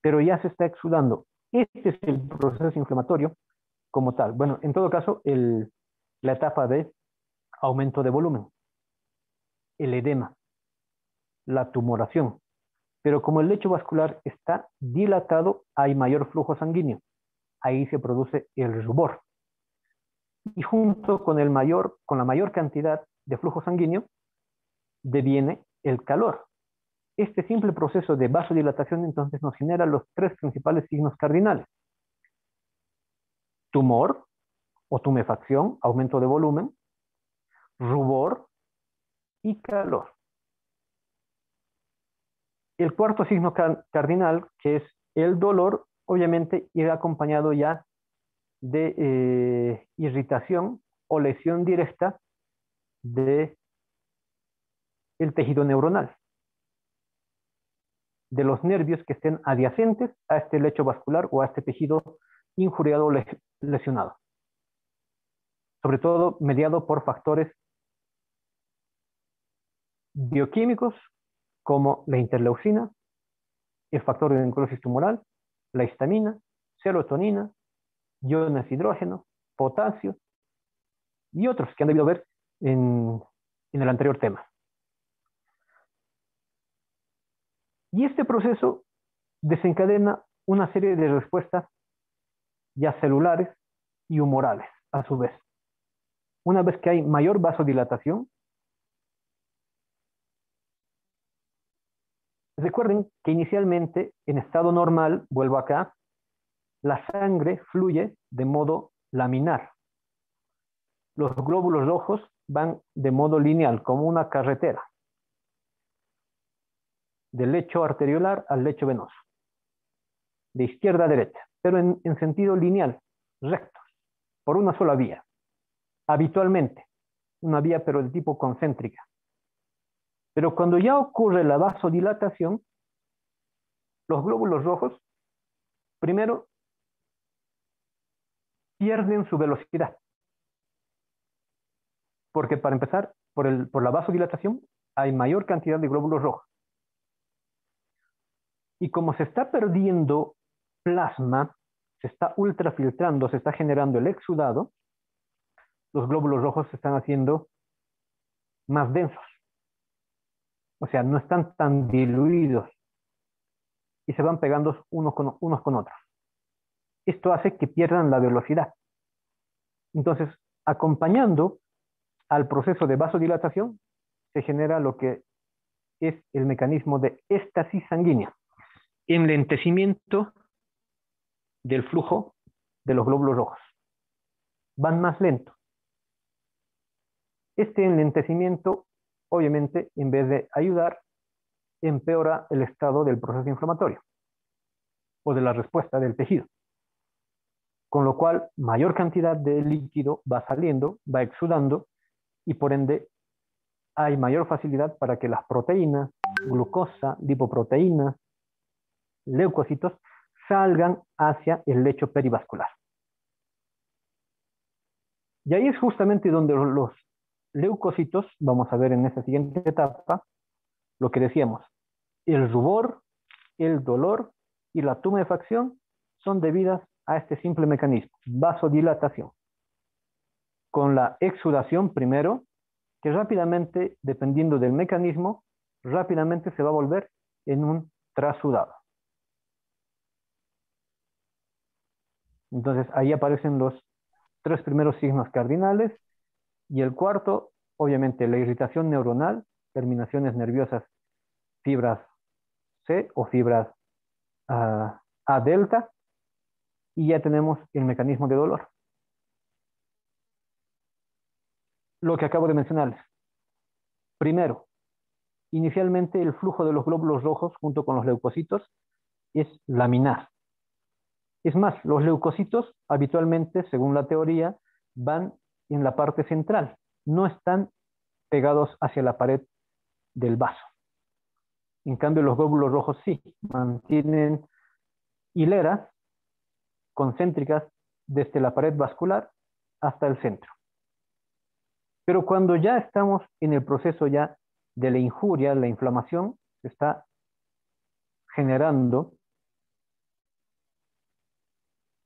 pero ya se está exudando. Este es el proceso inflamatorio como tal. Bueno, en todo caso, la etapa de aumento de volumen, el edema, la tumoración. Pero como el lecho vascular está dilatado, hay mayor flujo sanguíneo. Ahí se produce el rubor. Y junto con, el mayor, con la mayor cantidad de flujo sanguíneo, deviene el calor. Este simple proceso de vasodilatación entonces nos genera los tres principales signos cardinales. Tumor o tumefacción, aumento de volumen, rubor y calor. El cuarto signo cardinal, que es el dolor, obviamente irá acompañado ya de eh, irritación o lesión directa de el tejido neuronal, de los nervios que estén adyacentes a este lecho vascular o a este tejido injuriado o lesionado. Sobre todo mediado por factores bioquímicos como la interleucina, el factor de necrosis tumoral, la histamina, serotonina, iones hidrógeno, potasio y otros que han debido ver en, en el anterior tema. Y este proceso desencadena una serie de respuestas ya celulares y humorales a su vez. Una vez que hay mayor vasodilatación, recuerden que inicialmente en estado normal, vuelvo acá, la sangre fluye de modo laminar. Los glóbulos rojos van de modo lineal, como una carretera, del lecho arteriolar al lecho venoso, de izquierda a derecha, pero en, en sentido lineal, rectos, por una sola vía. Habitualmente, una vía pero de tipo concéntrica. Pero cuando ya ocurre la vasodilatación, los glóbulos rojos, primero, pierden su velocidad. Porque para empezar, por, la vasodilatación, hay mayor cantidad de glóbulos rojos. Y como se está perdiendo plasma, se está ultrafiltrando, se está generando el exudado, los glóbulos rojos se están haciendo más densos. O sea, no están tan diluidos y se van pegando unos con, unos con otros. Esto hace que pierdan la velocidad. Entonces, acompañando al proceso de vasodilatación, se genera lo que es el mecanismo de éstasis sanguínea, enlentecimiento del flujo de los glóbulos rojos. Van más lento. Este enlentecimiento, obviamente, en vez de ayudar, empeora el estado del proceso inflamatorio o de la respuesta del tejido. Con lo cual, mayor cantidad de líquido va saliendo, va exudando y por ende hay mayor facilidad para que las proteínas, glucosa, lipoproteínas, leucocitos salgan hacia el lecho perivascular. Y ahí es justamente donde los leucocitos, vamos a ver en esta siguiente etapa, lo que decíamos, el rubor, el dolor y la tumefacción son debidas a este simple mecanismo, vasodilatación. Con la exudación primero, que rápidamente, dependiendo del mecanismo, rápidamente se va a volver en un trasudado. Entonces ahí aparecen los tres primeros signos cardinales y el cuarto, obviamente, la irritación neuronal, terminaciones nerviosas, fibras C o fibras A delta, y ya tenemos el mecanismo de dolor. Lo que acabo de mencionarles. Primero, inicialmente el flujo de los glóbulos rojos junto con los leucocitos es laminar. Es más, los leucocitos habitualmente, según la teoría, van en la parte central, no están pegados hacia la pared del vaso. En cambio, los glóbulos rojos sí, mantienen hileras concéntricas desde la pared vascular hasta el centro. Pero cuando ya estamos en el proceso ya de la injuria, la inflamación, se está generando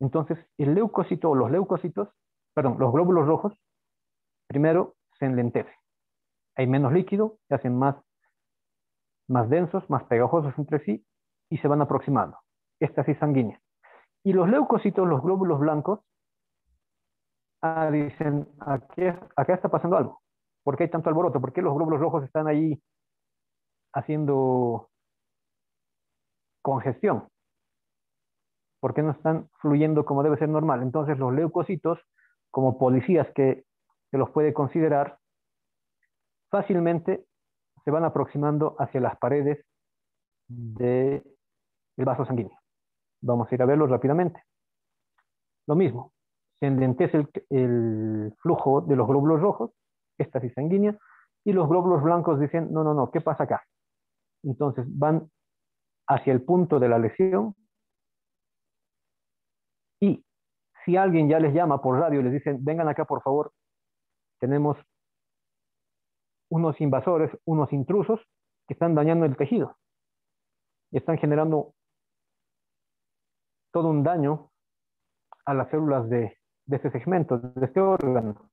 entonces, el leucocito o los leucocitos, perdón, los glóbulos rojos, primero se enlentecen. Hay menos líquido, se hacen más, más densos, más pegajosos entre sí y se van aproximando. Estasis sanguínea. Y los leucocitos, los glóbulos blancos, ah, dicen, aquí, acá está pasando algo. ¿Por qué hay tanto alboroto? ¿Por qué los glóbulos rojos están ahí haciendo congestión? ¿Por qué no están fluyendo como debe ser normal? Entonces los leucocitos, como policías que se los puede considerar, fácilmente se van aproximando hacia las paredes del vaso sanguíneo. Vamos a ir a verlo rápidamente. Lo mismo, se endentece el, el flujo de los glóbulos rojos, estasis sanguínea, y los glóbulos blancos dicen, no, no, no, ¿qué pasa acá? Entonces van hacia el punto de la lesión y si alguien ya les llama por radio y les dicen, vengan acá por favor, tenemos unos invasores, unos intrusos que están dañando el tejido. Y están generando todo un daño a las células de, este segmento, de este órgano.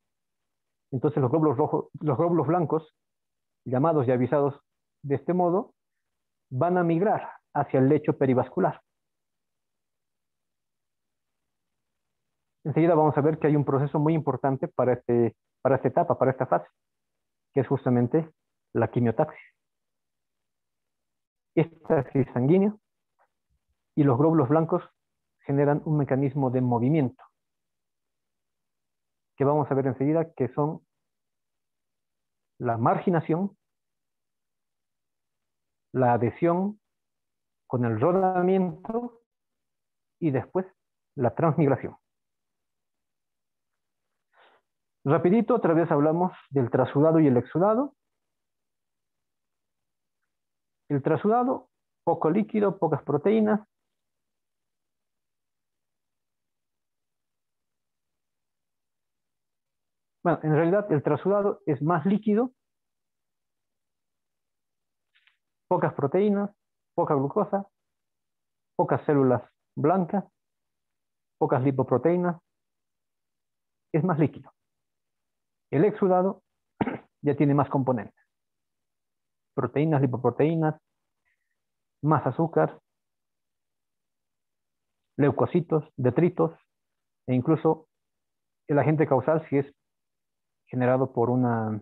Entonces los glóbulos los glóbulos blancos, llamados y avisados de este modo, van a migrar hacia el lecho perivascular. Enseguida vamos a ver que hay un proceso muy importante para, este, esta etapa, para esta fase, que es justamente la quimiotaxis. Esta es sanguínea y los glóbulos blancos generan un mecanismo de movimiento que vamos a ver enseguida que son la marginación, la adhesión con el rodamiento y después la transmigración. Rapidito, otra vez hablamos del trasudado y el exudado. El trasudado, poco líquido, pocas proteínas. Bueno, en realidad el trasudado es más líquido, pocas proteínas, poca glucosa, pocas células blancas, pocas lipoproteínas, es más líquido. El exudado (clears throat) ya tiene más componentes. Proteínas, lipoproteínas, más azúcar, leucocitos, detritos e incluso el agente causal si es generado por una,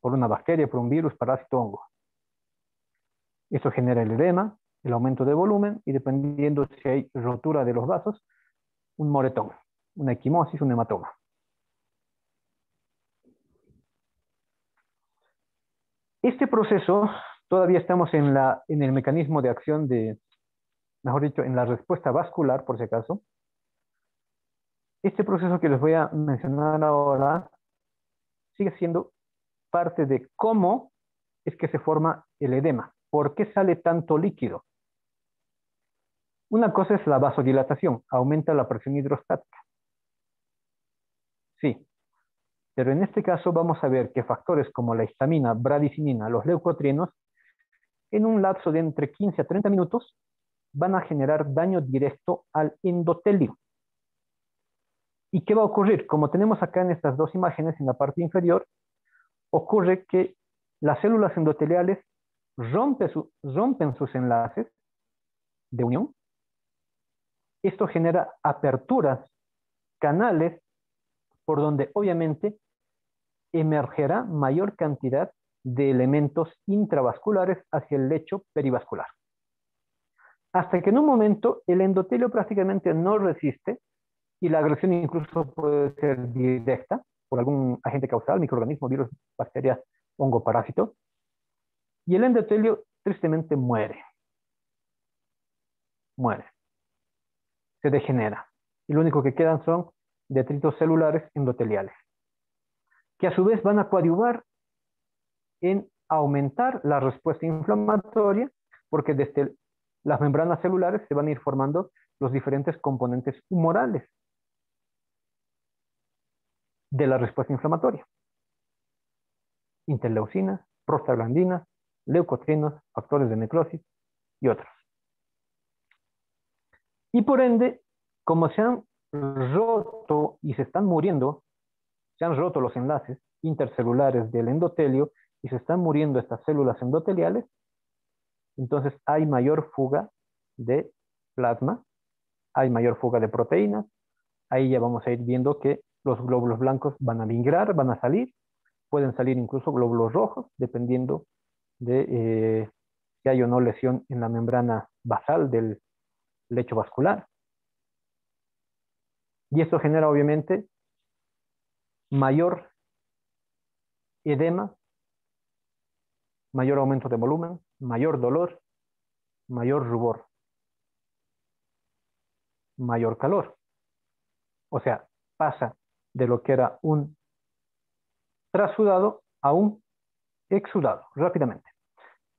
por una bacteria, por un virus, parásito, hongo. Eso genera el edema, el aumento de volumen y dependiendo si hay rotura de los vasos, un moretón, una equimosis, un hematoma. Este proceso, todavía estamos en, la, en el mecanismo de acción de, mejor dicho, en la respuesta vascular, por si acaso. Este proceso que les voy a mencionar ahora sigue siendo parte de cómo es que se forma el edema. ¿Por qué sale tanto líquido? Una cosa es la vasodilatación, aumenta la presión hidrostática. Sí, pero en este caso vamos a ver que factores como la histamina, bradicinina, los leucotrienos, en un lapso de entre 15 a 30 minutos van a generar daño directo al endotelio. ¿Y qué va a ocurrir? Como tenemos acá en estas dos imágenes en la parte inferior, ocurre que las células endoteliales rompen sus enlaces de unión. Esto genera aperturas, canales, por donde obviamente emergerá mayor cantidad de elementos intravasculares hacia el lecho perivascular. Hasta que en un momento el endotelio prácticamente no resiste y la agresión incluso puede ser directa por algún agente causal, microorganismo, virus, bacteria, hongo, parásito, y el endotelio tristemente muere. Muere. Se degenera. Y lo único que quedan son detritos celulares endoteliales que a su vez van a coadyuvar en aumentar la respuesta inflamatoria, porque desde las membranas celulares se van a ir formando los diferentes componentes humorales de la respuesta inflamatoria. Interleucinas, prostaglandinas, leucotrinos, factores de necrosis y otros. Y por ende, como se han roto y se están muriendo se han roto los enlaces intercelulares del endotelio y se están muriendo estas células endoteliales, entonces hay mayor fuga de plasma, hay mayor fuga de proteínas, ahí ya vamos a ir viendo que los glóbulos blancos van a migrar, van a salir, pueden salir incluso glóbulos rojos, dependiendo de eh, si hay o no lesión en la membrana basal del lecho vascular. Y esto genera obviamente mayor edema, mayor aumento de volumen, mayor dolor, mayor rubor, mayor calor. O sea, pasa de lo que era un trasudado a un exudado rápidamente.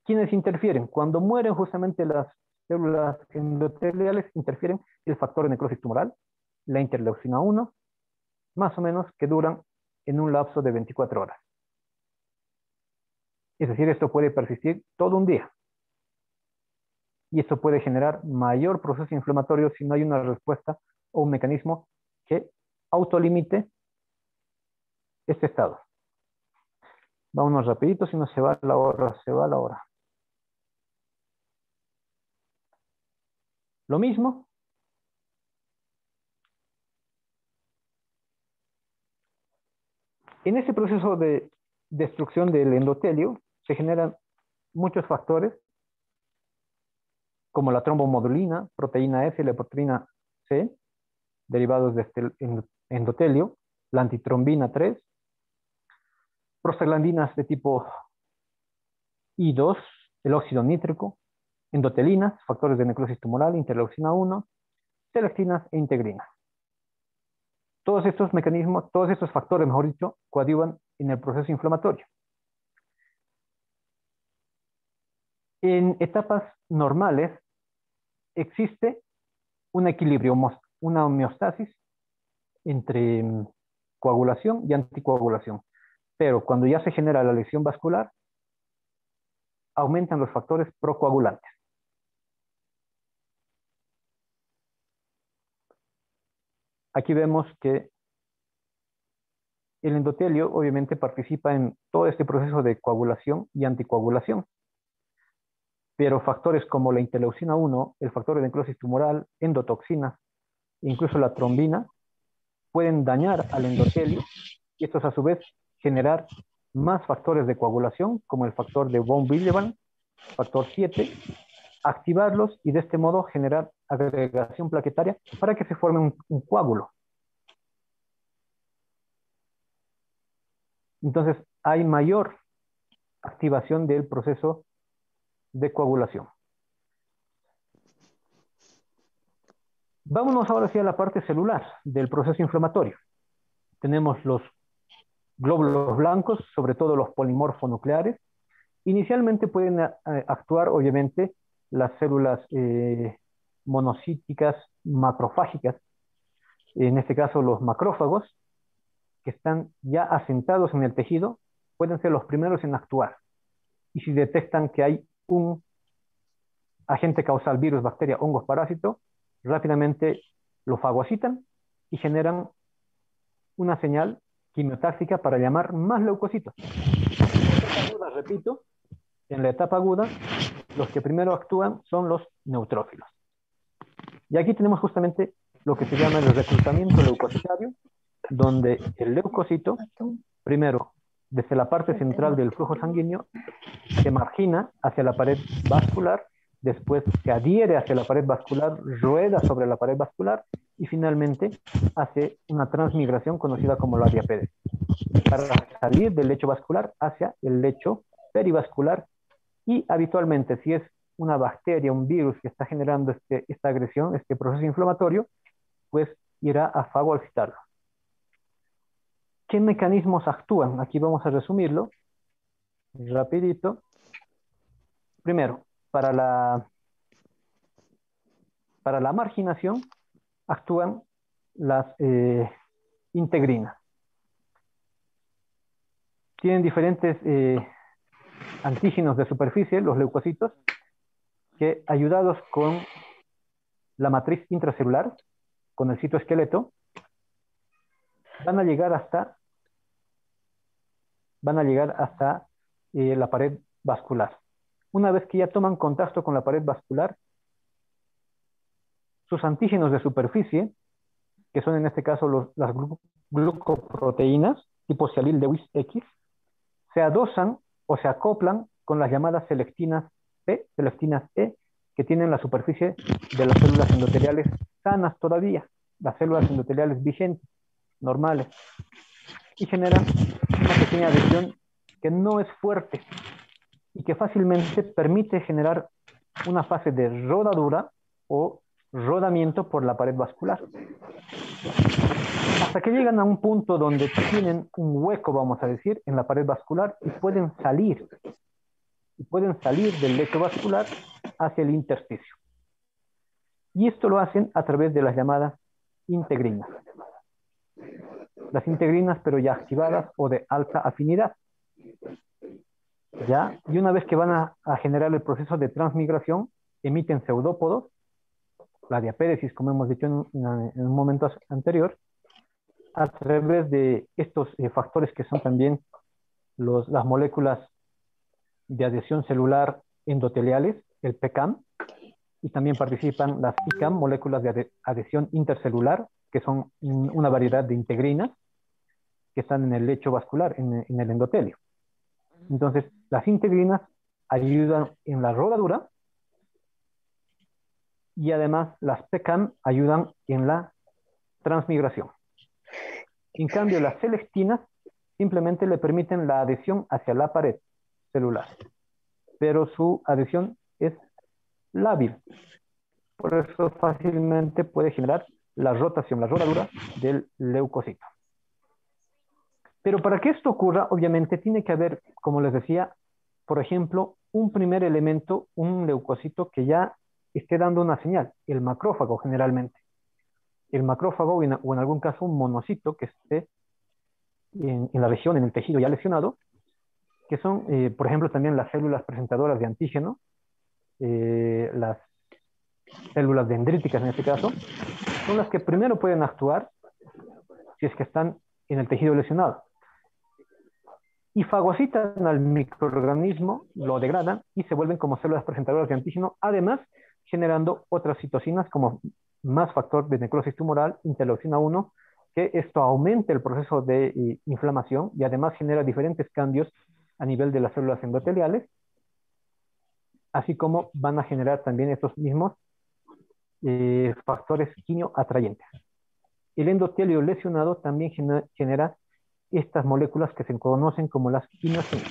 ¿Quiénes interfieren? Cuando mueren justamente las células endoteliales, interfieren el factor de necrosis tumoral, la interleucina 1, más o menos que duran en un lapso de 24 horas. Es decir, esto puede persistir todo un día. Y esto puede generar mayor proceso inflamatorio si no hay una respuesta o un mecanismo que autolimite este estado. Vámonos rapidito, si no se va la hora, se va la hora. Lo mismo, En ese proceso de destrucción del endotelio se generan muchos factores, como la trombomodulina, proteína F, la proteína C, derivados de este endotelio, la antitrombina 3, prostaglandinas de tipo I2, el óxido nítrico, endotelinas, factores de necrosis tumoral, interleucina 1, selectinas e integrinas. Todos estos mecanismos, todos estos factores, mejor dicho, coadyuvan en el proceso inflamatorio. En etapas normales existe un equilibrio, una homeostasis entre mm, coagulación y anticoagulación. Pero cuando ya se genera la lesión vascular, aumentan los factores procoagulantes. Aquí vemos que el endotelio obviamente participa en todo este proceso de coagulación y anticoagulación. Pero factores como la interleucina 1, el factor de necrosis tumoral, endotoxinas, incluso la trombina, pueden dañar al endotelio y estos a su vez generar más factores de coagulación, como el factor de von Willebrand, factor 7, activarlos y de este modo generar agregación plaquetaria para que se forme un, coágulo. Entonces, hay mayor activación del proceso de coagulación. Vámonos ahora hacia la parte celular del proceso inflamatorio. Tenemos los glóbulos blancos, sobre todo los polimorfonucleares. Inicialmente pueden eh, actuar, obviamente, las células eh, monocíticas macrofágicas, en este caso los macrófagos, que están ya asentados en el tejido, pueden ser los primeros en actuar. Y si detectan que hay un agente causal, virus, bacteria, hongos, parásito, rápidamente lo fagocitan y generan una señal quimiotáxica para llamar más leucocitos. Repito, en la etapa aguda, los que primero actúan son los neutrófilos. Y aquí tenemos justamente lo que se llama el reclutamiento leucocitario, donde el leucocito, primero, desde la parte central del flujo sanguíneo, se margina hacia la pared vascular, después se adhiere hacia la pared vascular, rueda sobre la pared vascular y finalmente hace una transmigración conocida como la diapede, para salir del lecho vascular hacia el lecho perivascular. Y habitualmente si es una bacteria, un virus que está generando este, esta agresión, este proceso inflamatorio, pues irá a fagocitarlo. ¿Qué mecanismos actúan? Aquí vamos a resumirlo rapidito. Primero, para la, marginación actúan las eh, integrinas. Tienen diferentes eh, antígenos de superficie, los leucocitos, que ayudados con la matriz intracelular, con el citoesqueleto, van a llegar hasta van a llegar hasta eh, la pared vascular. Una vez que ya toman contacto con la pared vascular, sus antígenos de superficie, que son en este caso las glucoproteínas tipo Cialil Lewis X, se adosan o se acoplan con las llamadas selectinas P, selectinas E, que tienen la superficie de las células endoteliales sanas todavía, las células endoteliales vigentes, normales, y generan una pequeña adhesión que no es fuerte y que fácilmente permite generar una fase de rodadura o rodamiento por la pared vascular. Hasta que llegan a un punto donde tienen un hueco, vamos a decir, en la pared vascular y pueden salir, y pueden salir del lecho vascular hacia el intersticio. Y esto lo hacen a través de las llamadas integrinas las integrinas, pero ya activadas o de alta afinidad. ¿Ya? Y una vez que van a, generar el proceso de transmigración, emiten pseudópodos, la diapédesis, como hemos dicho en, un momento anterior, a través de estos eh, factores que son también las moléculas de adhesión celular endoteliales, el PECAM, y también participan las ICAM, moléculas de adhesión intercelular, que son una variedad de integrinas que están en el lecho vascular, en, el endotelio. Entonces, las integrinas ayudan en la rodadura y además las PECAM ayudan en la transmigración. En cambio, las celestinas simplemente le permiten la adhesión hacia la pared celular, pero su adhesión es lábil. Por eso fácilmente puede generar la rotación, la rodadura del leucocito. Pero para que esto ocurra, obviamente tiene que haber, como les decía, por ejemplo, un primer elemento, un leucocito que ya esté dando una señal, el macrófago generalmente. El macrófago o en, algún caso un monocito que esté en, la región, en el tejido ya lesionado, que son, eh, por ejemplo, también las células presentadoras de antígeno, eh, las células dendríticas en este caso, son las que primero pueden actuar si es que están en el tejido lesionado. y fagocitan al microorganismo, lo degradan y se vuelven como células presentadoras de antígeno, además generando otras citocinas como más factor de necrosis tumoral, interleucina 1, que esto aumenta el proceso de eh, inflamación y además genera diferentes cambios a nivel de las células endoteliales, así como van a generar también estos mismos eh, factores quimioatrayentes. El endotelio lesionado también genera, estas moléculas que se conocen como las quimiosinas.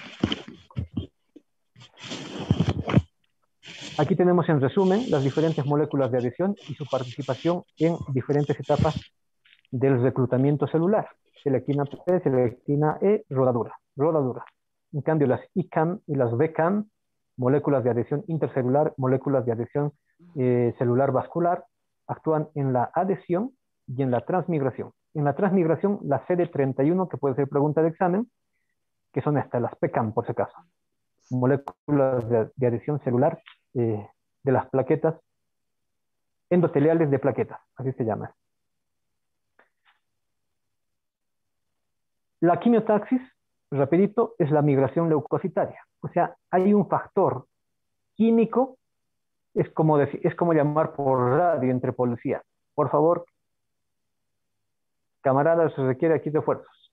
Aquí tenemos en resumen las diferentes moléculas de adhesión y su participación en diferentes etapas del reclutamiento celular. Selectina P, selectina E, rodadura, rodadura. En cambio, las ICAM y las BCAM, moléculas de adhesión intercelular, moléculas de adhesión eh, celular vascular, actúan en la adhesión y en la transmigración. En la transmigración, la CD31, que puede ser pregunta de examen, que son estas, las PCAM por si acaso, moléculas de, adhesión celular eh, de las plaquetas endoteliales de plaquetas, así se llama. La quimiotaxis, rapidito, es la migración leucocitaria. O sea, hay un factor químico, es como, decir, es como llamar por radio entre policías. Por favor, camaradas, se requiere aquí de esfuerzos.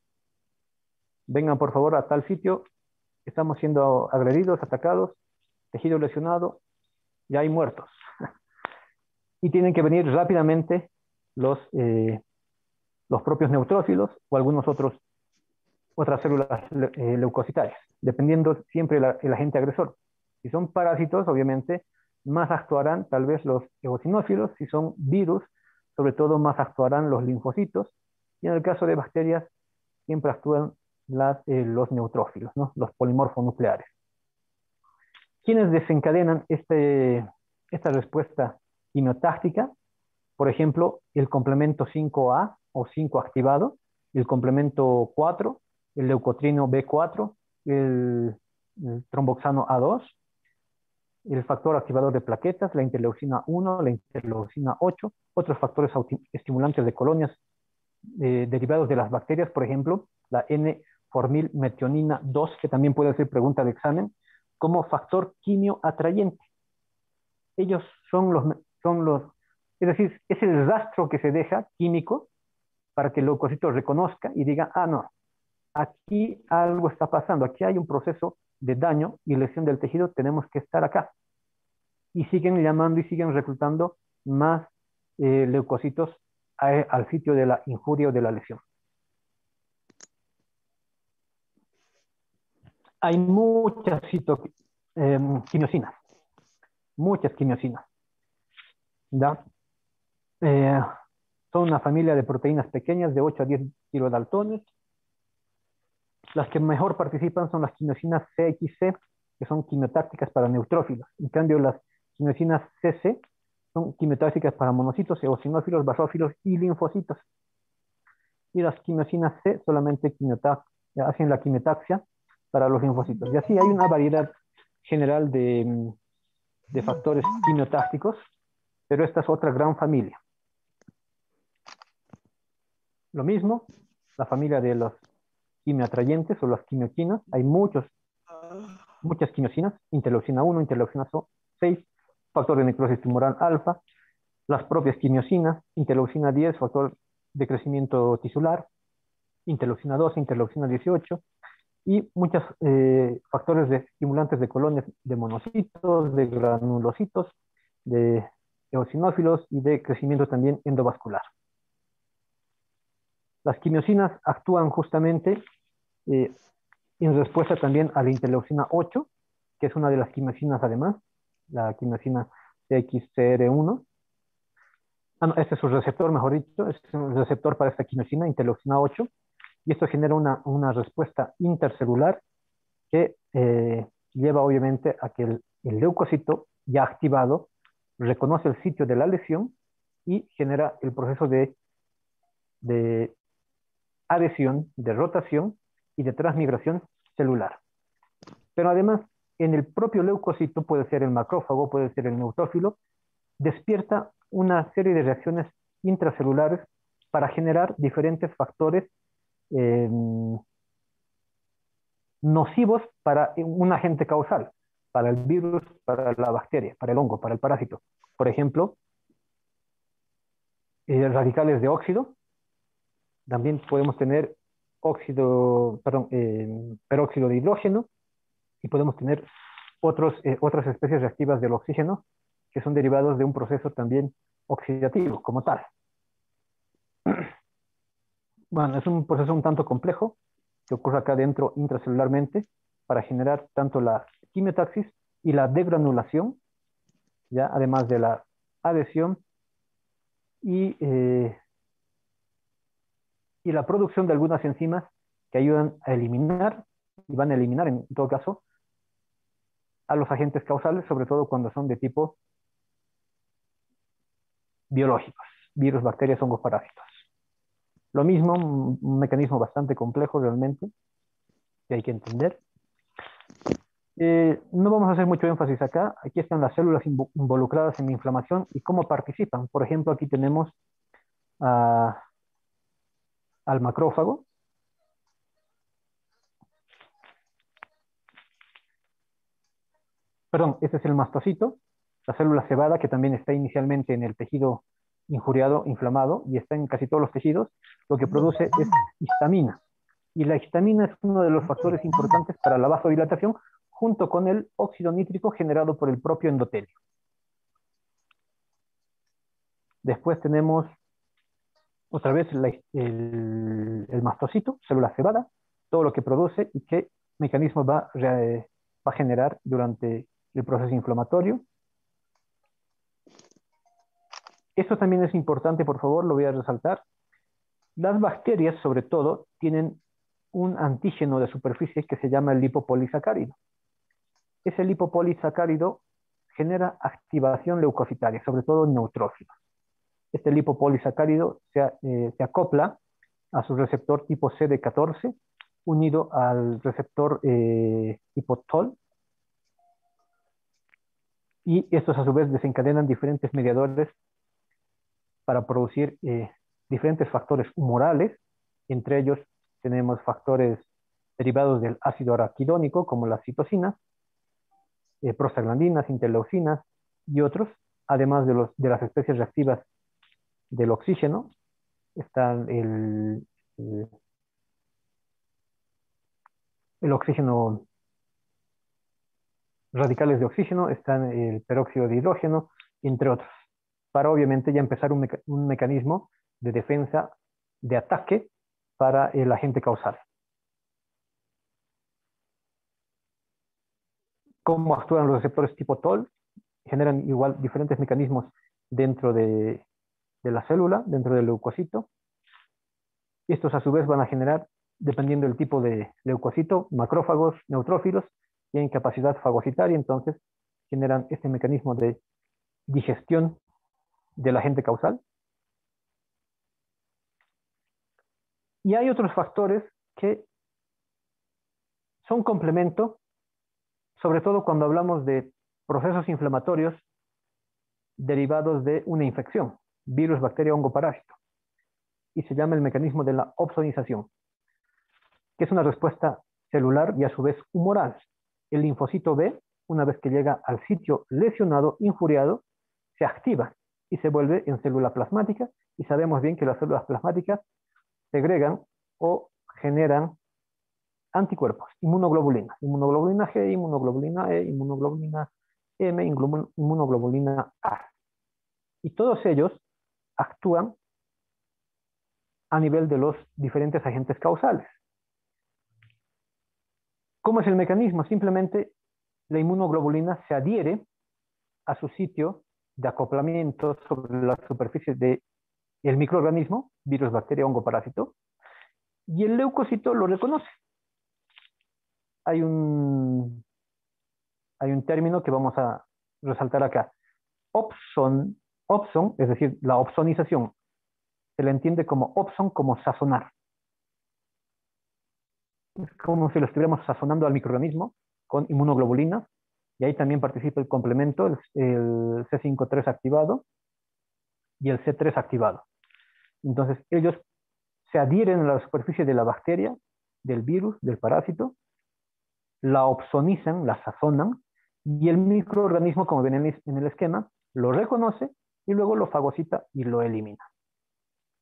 Vengan por favor a tal sitio, estamos siendo agredidos, atacados, tejido lesionado, ya hay muertos. (laughs) y tienen que venir rápidamente los, eh, los propios neutrófilos o algunos otros otras células eh, leucocitarias, dependiendo siempre del agente agresor. Si son parásitos, obviamente, más actuarán tal vez los eosinófilos, si son virus, sobre todo más actuarán los linfocitos, y en el caso de bacterias, siempre actúan eh, los neutrófilos, los polimorfonucleares. ¿Quiénes desencadenan este, esta respuesta quimiotáctica? Por ejemplo, el complemento 5A o 5 activado, el complemento 4, el leucotrino B4, el, tromboxano A2, el factor activador de plaquetas, la interleucina 1, la interleucina 8, otros factores estimulantes de colonias eh, derivados de las bacterias, por ejemplo, la N-formilmetionina 2, que también puede ser pregunta de examen, como factor quimio atrayente. Ellos son los, son los, es decir, es el rastro que se deja químico para que el leucocito reconozca y diga, ah, no, aquí algo está pasando, aquí hay un proceso de daño y lesión del tejido, tenemos que estar acá. Y siguen llamando y siguen reclutando más eh, leucocitos al sitio de la injuria o de la lesión. Hay muchas eh, quimiosinas, muchas quimiosinas. Eh, son una familia de proteínas pequeñas de 8 a 10 kilodaltones las que mejor participan son las quimiosinas CXC, que son quimiotácticas para neutrófilos. En cambio, las quimiosinas CC son quimiotácticas para monocitos, eosinófilos, basófilos y linfocitos. Y las quimiosinas C solamente hacen la quimiotaxia para los linfocitos. Y así hay una variedad general de, de factores quimiotácticos, pero esta es otra gran familia. Lo mismo, la familia de los quimioatrayentes o las quimioquinas. Hay muchos, muchas quimiosinas, interleucina 1, interleucina 6, factor de necrosis tumoral alfa, las propias quimiosinas, interleucina 10, factor de crecimiento tisular, interleucina 2, interleucina 18, y muchos eh, factores de estimulantes de colonias de monocitos, de granulocitos, de eosinófilos y de crecimiento también endovascular. Las quimiosinas actúan justamente eh, en respuesta también a la interleucina 8, que es una de las quimiosinas además, la quimiosina XCR1. Ah, no, este es su receptor, mejor dicho, es un receptor para esta quimiosina, interleucina 8, y esto genera una, respuesta intercelular que eh, lleva obviamente a que el, leucocito ya activado reconoce el sitio de la lesión y genera el proceso de adhesión, de rotación y de transmigración celular. Pero además, en el propio leucocito, puede ser el macrófago, puede ser el neutrófilo, despierta una serie de reacciones intracelulares para generar diferentes factores em, nocivos para un agente causal, para el virus, para la bacteria, para el hongo, para el parásito. Por ejemplo, eh, radicales de óxido. También podemos tener óxido, perdón, eh, peróxido de hidrógeno y podemos tener otros, eh, otras especies reactivas del oxígeno que son derivados de un proceso también oxidativo como tal. (clears throat) Bueno, es un proceso un tanto complejo que ocurre acá dentro intracelularmente para generar tanto la quimiotaxis y la degranulación, ya además de la adhesión y, eh, y la producción de algunas enzimas que ayudan a eliminar y van a eliminar en todo caso a los agentes causales, sobre todo cuando son de tipo biológicos, virus, bacterias, hongos, parásitos. Lo mismo, un mecanismo bastante complejo realmente, que hay que entender. Eh, no vamos a hacer mucho énfasis acá. Aquí están las células involucradas en la inflamación y cómo participan. Por ejemplo, aquí tenemos al macrófago. Perdón, este es el mastocito, la célula cebada que también está inicialmente en el tejido injuriado, inflamado, y está en casi todos los tejidos, lo que produce es histamina. Y la histamina es uno de los factores importantes para la vasodilatación, junto con el óxido nítrico generado por el propio endotelio. Después tenemos otra vez el, mastocito, célula cebada, todo lo que produce y qué mecanismo va, va a generar durante el proceso inflamatorio. Esto también es importante, por favor, lo voy a resaltar. Las bacterias, sobre todo, tienen un antígeno de superficie que se llama el lipopolisacárido. Ese lipopolisacárido genera activación leucocitaria, sobre todo neutrófilos. Este lipopolisacárido se, eh, se acopla a su receptor tipo CD14, unido al receptor eh, y estos a su vez desencadenan diferentes mediadores para producir eh, diferentes factores humorales, entre ellos tenemos factores derivados del ácido araquidónico, como las citocinas, eh, prostaglandinas, interleucinas y otros, además de, los, de las especies reactivas del oxígeno, están el, el, oxígeno, radicales de oxígeno, están el peróxido de hidrógeno, entre otros para obviamente ya empezar un, mecanismo de defensa, de ataque para el agente causal. ¿Cómo actúan los receptores tipo TOL? Generan igual diferentes mecanismos dentro de, de la célula, dentro del leucocito. Estos a su vez van a generar, dependiendo del tipo de leucocito, macrófagos, neutrófilos, tienen capacidad fagocitaria, entonces generan este mecanismo de digestión del agente causal. Y hay otros factores que son complemento, sobre todo cuando hablamos de procesos inflamatorios derivados de una infección, virus, bacteria, hongo, parásito. Y se llama el mecanismo de la opsonización, que es una respuesta celular y a su vez humoral. El linfocito B, una vez que llega al sitio lesionado, injuriado, se activa y se vuelve en célula plasmática y sabemos bien que las células plasmáticas segregan o generan anticuerpos, inmunoglobulinas, inmunoglobulina G, inmunoglobulina E, inmunoglobulina M, inmunoglobulina A. Y todos ellos actúan a nivel de los diferentes agentes causales. ¿Cómo es el mecanismo? Simplemente la inmunoglobulina se adhiere a su sitio de acoplamiento sobre la superficie del el microorganismo, virus, bacteria, hongo, parásito, y el leucocito lo reconoce. Hay un, hay un término que vamos a resaltar acá. Opson, opson, es decir, la opsonización, se le entiende como opson, como sazonar. Es como si lo estuviéramos sazonando al microorganismo con inmunoglobulinas y ahí también participa el complemento, el, C53 activado y el C3 activado. Entonces, ellos se adhieren a la superficie de la bacteria, del virus, del parásito, la opsonizan, la sazonan, y el microorganismo, como ven en el- en el esquema, lo reconoce y luego lo fagocita y lo elimina.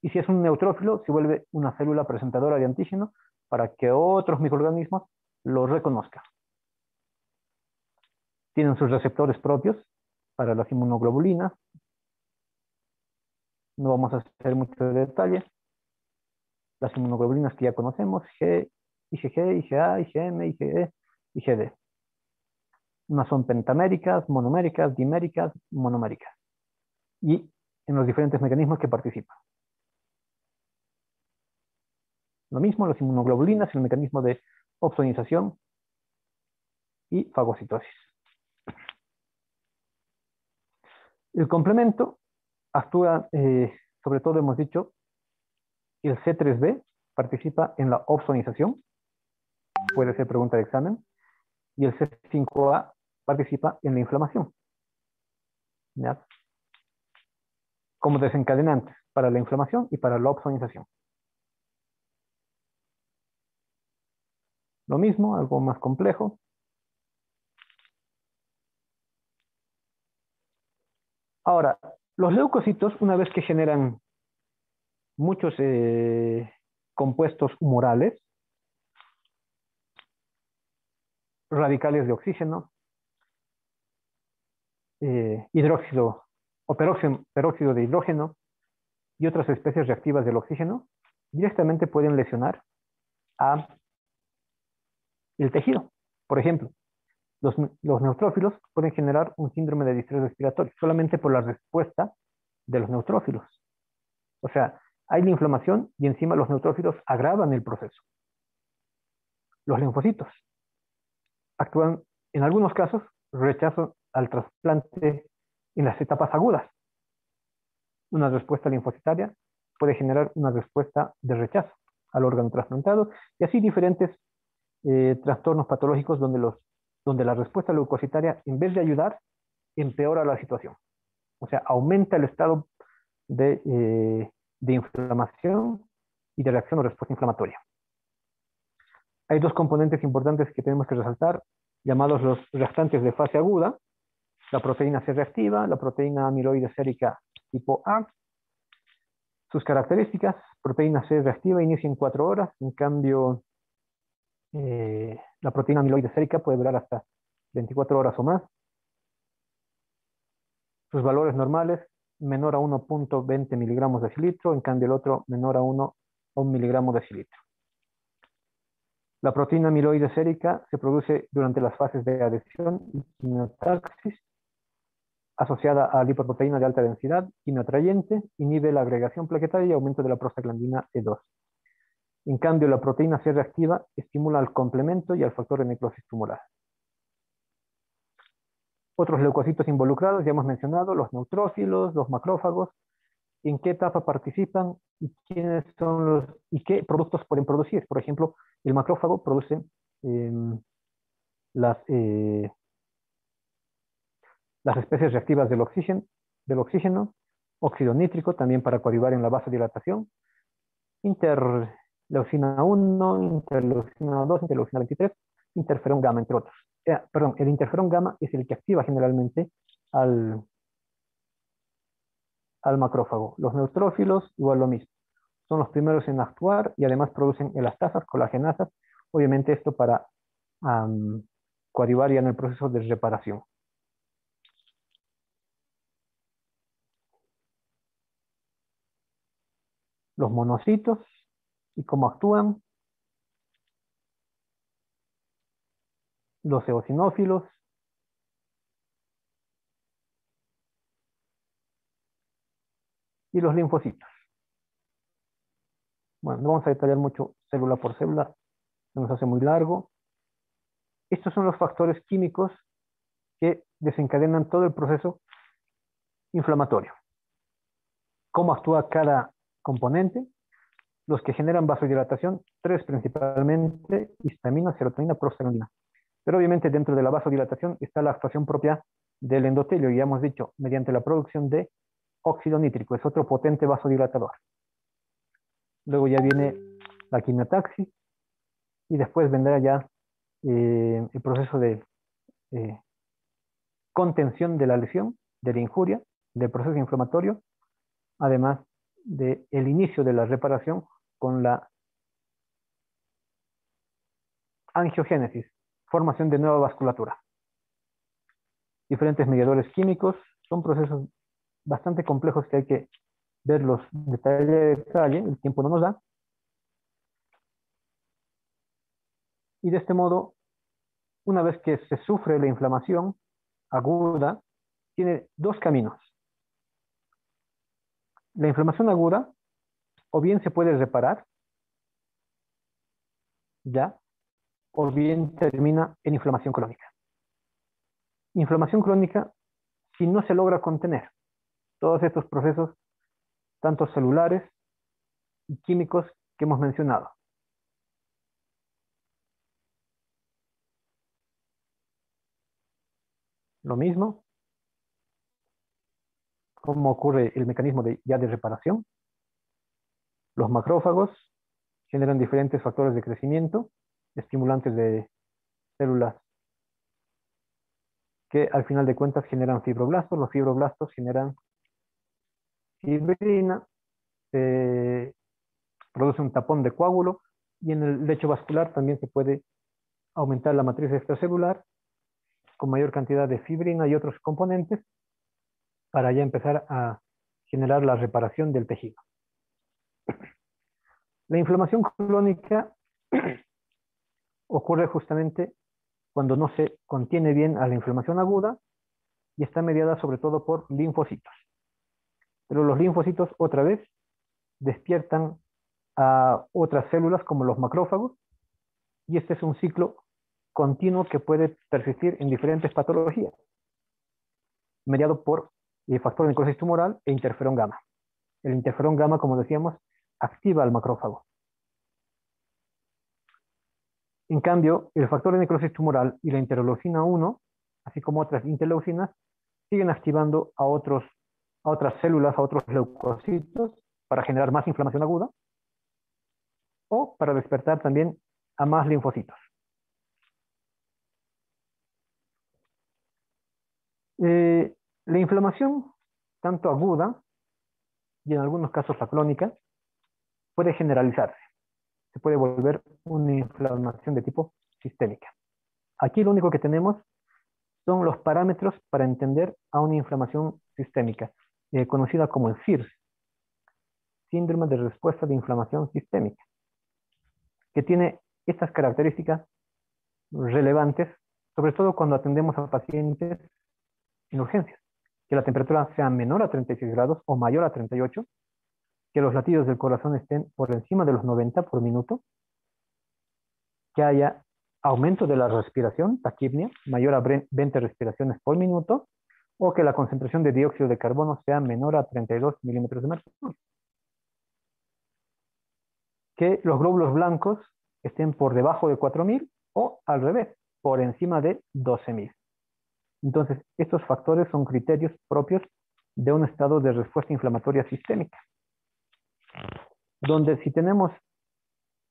Y si es un neutrófilo, se vuelve una célula presentadora de antígeno para que otros microorganismos lo reconozcan. Tienen sus receptores propios para las inmunoglobulinas. No vamos a hacer mucho detalle. Las inmunoglobulinas que ya conocemos, G, IgG, IgA, IgM, IgE, IgD. Unas son pentaméricas, monoméricas, diméricas, monoméricas. Y en los diferentes mecanismos que participan. Lo mismo, las inmunoglobulinas, el mecanismo de opsonización y fagocitosis. El complemento actúa, eh, sobre todo hemos dicho, el C3b participa en la opsonización, puede ser pregunta de examen, y el C5a participa en la inflamación. ¿ya? Como desencadenantes para la inflamación y para la opsonización. Lo mismo, algo más complejo. Ahora, los leucocitos, una vez que generan muchos eh, compuestos humorales, radicales de oxígeno, eh, hidróxido o peróxido, de hidrógeno y otras especies reactivas del oxígeno, directamente pueden lesionar a el tejido. Por ejemplo, los, los, neutrófilos pueden generar un síndrome de distrés respiratorio solamente por la respuesta de los neutrófilos. O sea, hay la inflamación y encima los neutrófilos agravan el proceso. Los linfocitos actúan, en algunos casos, rechazo al trasplante en las etapas agudas. Una respuesta linfocitaria puede generar una respuesta de rechazo al órgano trasplantado y así diferentes eh, trastornos patológicos donde, los, donde la respuesta leucocitaria, en vez de ayudar, empeora la situación. O sea, aumenta el estado de, eh, de inflamación y de reacción o respuesta inflamatoria. Hay dos componentes importantes que tenemos que resaltar, llamados los reactantes de fase aguda, la proteína C reactiva, la proteína amiloide sérica tipo A. Sus características, proteína C reactiva inicia en 4 horas, en cambio eh, la proteína amiloide sérica puede durar hasta 24 horas o más. Sus valores normales, menor a 1.20 miligramos de cilitro, en cambio el otro menor a 1 a 1 miligramo de cilitro. La proteína amiloide sérica se produce durante las fases de adhesión y quimiotaxis, asociada a lipoproteína de alta densidad, quimioatrayente, inhibe la agregación plaquetaria y aumento de la prostaglandina E2. En cambio, la proteína C reactiva estimula al complemento y al factor de necrosis tumoral. Otros leucocitos involucrados, ya hemos mencionado, los neutrófilos, los macrófagos, en qué etapa participan y quiénes son los y qué productos pueden producir. Por ejemplo, el macrófago produce eh, las, eh, las especies reactivas del oxígeno, óxido nítrico también para coadyuvar en la vasodilatación, interleucina 1, interleucina 2, interleucina 23, interferón gamma, entre otros. Eh, perdón, el interferón gamma es el que activa generalmente al, al macrófago. Los neutrófilos, igual lo mismo. Son los primeros en actuar y además producen elastasas, colagenasas. Obviamente esto para um, coadyuvar ya en el proceso de reparación. Los monocitos y cómo actúan. Los eosinófilos, y los linfocitos. Bueno, no vamos a detallar mucho célula por célula, se nos hace muy largo. Estos son los factores químicos que desencadenan todo el proceso inflamatorio. ¿Cómo actúa cada componente? Los que generan vasodilatación, tres principalmente, histamina, serotonina, prostaglandina. Pero obviamente dentro de la vasodilatación está la actuación propia del endotelio, y ya hemos dicho, mediante la producción de óxido nítrico, es otro potente vasodilatador. Luego ya viene la quimiotaxis y después vendrá ya eh, el proceso de eh, contención de la lesión, de la injuria, del proceso inflamatorio, además del inicio de la reparación con la angiogénesis, formación de nueva vasculatura. Diferentes mediadores químicos son procesos bastante complejos que hay que verlos detalle a detalle, el tiempo no nos da. Y de este modo, una vez que se sufre la inflamación aguda, tiene dos caminos. La inflamación aguda o bien se puede reparar, ya, o bien termina en inflamación crónica. Inflamación crónica, si no se logra contener todos estos procesos, tanto celulares y químicos que hemos mencionado. Lo mismo, cómo ocurre el mecanismo de, ya de reparación. Los macrófagos generan diferentes factores de crecimiento, estimulantes de células que al final de cuentas generan fibroblastos. Los fibroblastos generan fibrina, produce un tapón de coágulo y en el lecho vascular también se puede aumentar la matriz extracelular con mayor cantidad de fibrina y otros componentes para ya empezar a generar la reparación del tejido. La inflamación crónica ocurre justamente cuando no se contiene bien a la inflamación aguda y está mediada sobre todo por linfocitos. Pero los linfocitos otra vez despiertan a otras células como los macrófagos y este es un ciclo continuo que puede persistir en diferentes patologías, mediado por el factor de necrosis tumoral e interferón gamma. El interferón gamma, como decíamos, activa al macrófago. En cambio, el factor de necrosis tumoral y la interleucina 1, así como otras interleucinas, siguen activando a, a otras células, a otros leucocitos, para generar más inflamación aguda o para despertar también a más linfocitos. Eh, la inflamación, tanto aguda y en algunos casos la crónica, puede generalizarse. Se puede volver una inflamación de tipo sistémica. Aquí lo único que tenemos son los parámetros para entender a una inflamación sistémica, eh, conocida como el SIRS, síndrome de respuesta de inflamación sistémica, que tiene estas características relevantes, sobre todo cuando atendemos a pacientes en urgencias que la temperatura sea menor a 36 grados o mayor a 38, que los latidos del corazón estén por encima de los 90 por minuto, que haya aumento de la respiración, taquipnia, mayor a 20 respiraciones por minuto, o que la concentración de dióxido de carbono sea menor a 32 milímetros de mercurio. Que los glóbulos blancos estén por debajo de 4000 o al revés, por encima de 12000. Entonces, estos factores son criterios propios de un estado de respuesta inflamatoria sistémica, donde si tenemos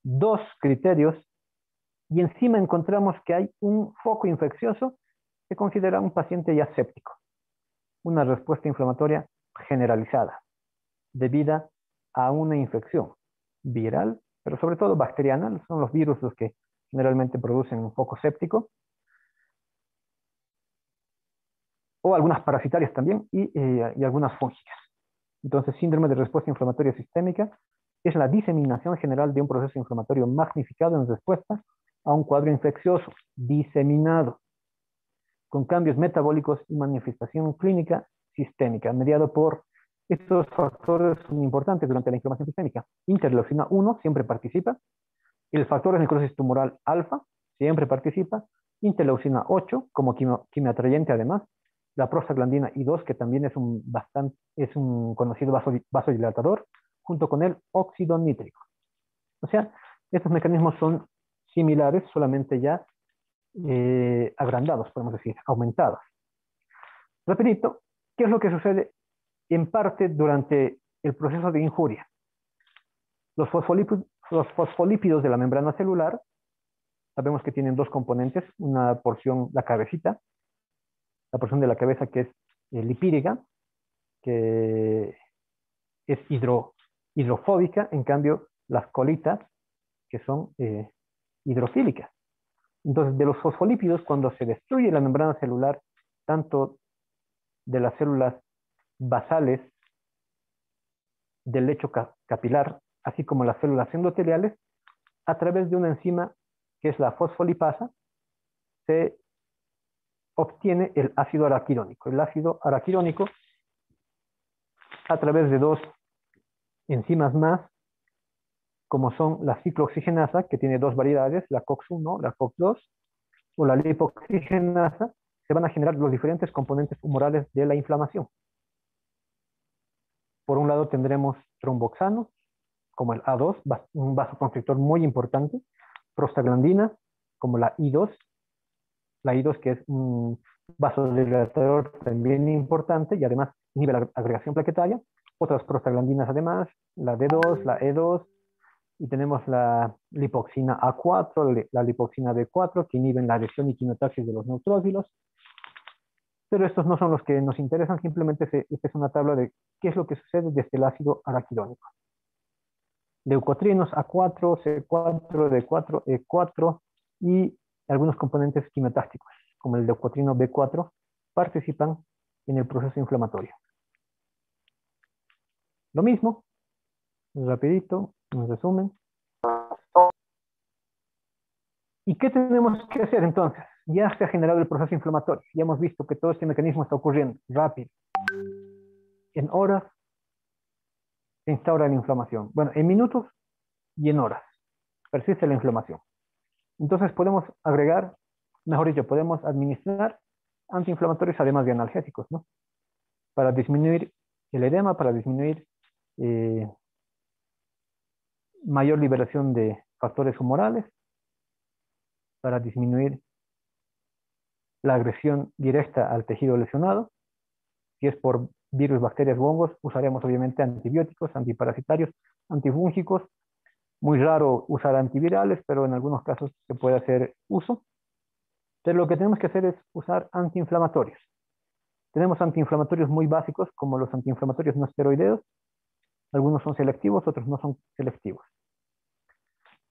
dos criterios y encima encontramos que hay un foco infeccioso, se considera un paciente ya séptico, una respuesta inflamatoria generalizada, debida a una infección viral, pero sobre todo bacteriana, son los virus los que generalmente producen un foco séptico, o algunas parasitarias también eh, y, algunas fúngicas. Entonces, síndrome de respuesta inflamatoria sistémica es la diseminación general de un proceso inflamatorio magnificado en respuesta a un cuadro infeccioso diseminado, con cambios metabólicos y manifestación clínica sistémica, mediado por estos factores son importantes durante la inflamación sistémica. Interleucina 1 siempre participa, el factor de necrosis tumoral alfa siempre participa, interleucina 8 como quimioatrayente además, la prostaglandina I2, que también es un, bastante, es un conocido vasodilatador, junto con el óxido nítrico. O sea, estos mecanismos son similares, solamente ya eh, agrandados, podemos decir, aumentados. Repito, ¿qué es lo que sucede en parte durante el proceso de injuria? Los fosfolípidos, los fosfolípidos de la membrana celular sabemos que tienen dos componentes, una porción, la cabecita, la porción de la cabeza que es eh, lipídica, que es hidro, hidrofóbica, en cambio las colitas, que son eh, hidrofílicas. Entonces, de los fosfolípidos, cuando se destruye la membrana celular, tanto de las células basales del lecho ca- capilar, así como las células endoteliales, a través de una enzima que es la fosfolipasa, se obtiene el ácido araquirónico. El ácido araquirónico, a través de dos enzimas más, como son la ciclooxigenasa, que tiene dos variedades, la COX-1, la COX-2, o la lipoxigenasa, se van a generar los diferentes componentes humorales de la inflamación. Por un lado tendremos tromboxanos, como el A2, va- un vasoconstrictor muy importante, prostaglandinas, como la I2, la I2 que es un vasodilatador también importante y además inhibe la agregación plaquetaria, otras prostaglandinas además, la D2, la E2, y tenemos la lipoxina A4, li- la lipoxina B4, que inhiben la adhesión y quinotaxis de los neutrófilos. Pero estos no son los que nos interesan, simplemente se- esta es una tabla de qué es lo que sucede desde el ácido araquidónico. Leucotrinos A4, C4, D4, E4 y algunos componentes quimiotácticos, como el leucotrino B4, participan en el proceso inflamatorio. Lo mismo, rapidito, un resumen. ¿Y qué tenemos que hacer entonces? Ya se ha generado el proceso inflamatorio, ya hemos visto que todo este mecanismo está ocurriendo rápido. En horas se instaura la inflamación. Bueno, en minutos y en horas persiste la inflamación. Entonces podemos agregar, mejor dicho, podemos administrar antiinflamatorios además de analgésicos, ¿no? Para disminuir el edema, para disminuir eh, mayor liberación de factores humorales, para disminuir la agresión directa al tejido lesionado. Si es por virus, bacterias hongos, usaremos obviamente antibióticos, antiparasitarios, antifúngicos. Muy raro usar antivirales, pero en algunos casos se puede hacer uso. Pero lo que tenemos que hacer es usar antiinflamatorios. Tenemos antiinflamatorios muy básicos, como los antiinflamatorios no esteroideos. Algunos son selectivos, otros no son selectivos.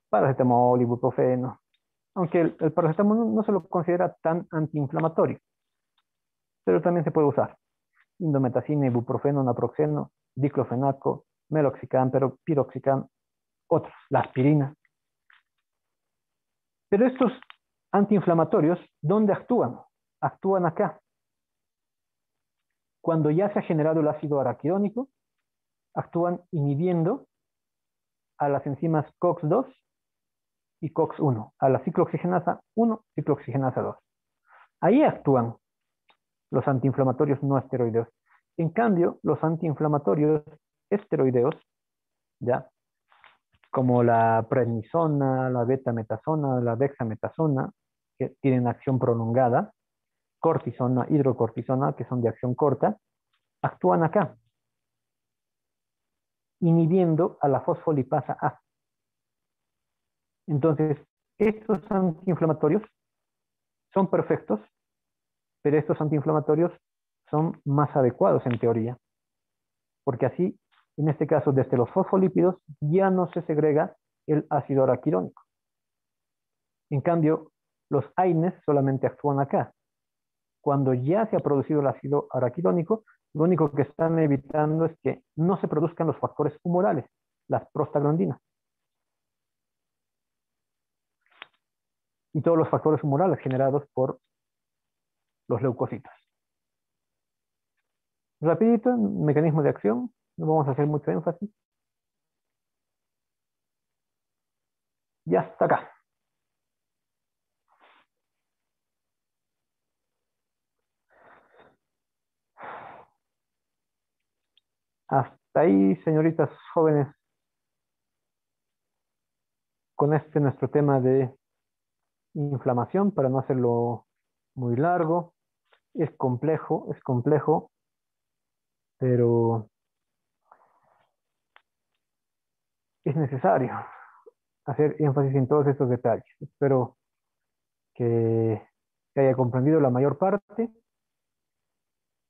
Paracetamol, ibuprofeno. Aunque el, paracetamol no, no se lo considera tan antiinflamatorio, pero también se puede usar. Indometacina, ibuprofeno, naproxeno, diclofenaco, meloxicam, pero piroxicam, otros, la aspirina. Pero estos antiinflamatorios, ¿dónde actúan? Actúan acá. Cuando ya se ha generado el ácido araquidónico, actúan inhibiendo a las enzimas COX-2 y COX-1, a la ciclooxigenasa 1, ciclooxigenasa 2. Ahí actúan los antiinflamatorios no esteroideos. En cambio, los antiinflamatorios esteroideos, ¿ya? Como la prednisona, la betametasona, la dexametasona, que tienen acción prolongada, cortisona, hidrocortisona, que son de acción corta, actúan acá, inhibiendo a la fosfolipasa A. Entonces, estos antiinflamatorios son perfectos, pero estos antiinflamatorios son más adecuados en teoría, porque así, en este caso, desde los fosfolípidos ya no se segrega el ácido araquidónico. En cambio, los AINES solamente actúan acá. Cuando ya se ha producido el ácido araquidónico, lo único que están evitando es que no se produzcan los factores humorales, las prostaglandinas. Y todos los factores humorales generados por los leucocitos. Rapidito, mecanismo de acción, no vamos a hacer mucho énfasis. Ya está acá. Hasta ahí, señoritas jóvenes, con este nuestro tema de inflamación, para no hacerlo muy largo. Es complejo, es complejo, pero es necesario hacer énfasis en todos estos detalles. Espero que, haya comprendido la mayor parte.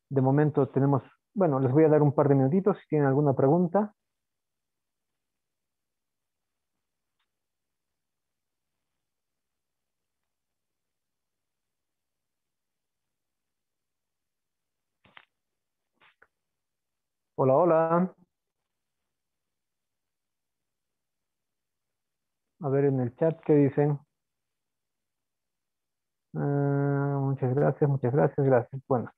De momento tenemos, bueno, les voy a dar un par de minutitos si tienen alguna pregunta. Hola, hola. A ver en el chat qué dicen. Ah, muchas gracias, muchas gracias, gracias. Bueno,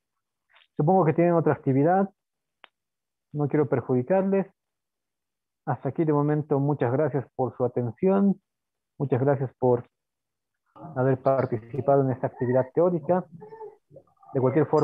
supongo que tienen otra actividad. No quiero perjudicarles. Hasta aquí de momento, muchas gracias por su atención. Muchas gracias por haber participado en esta actividad teórica. De cualquier forma,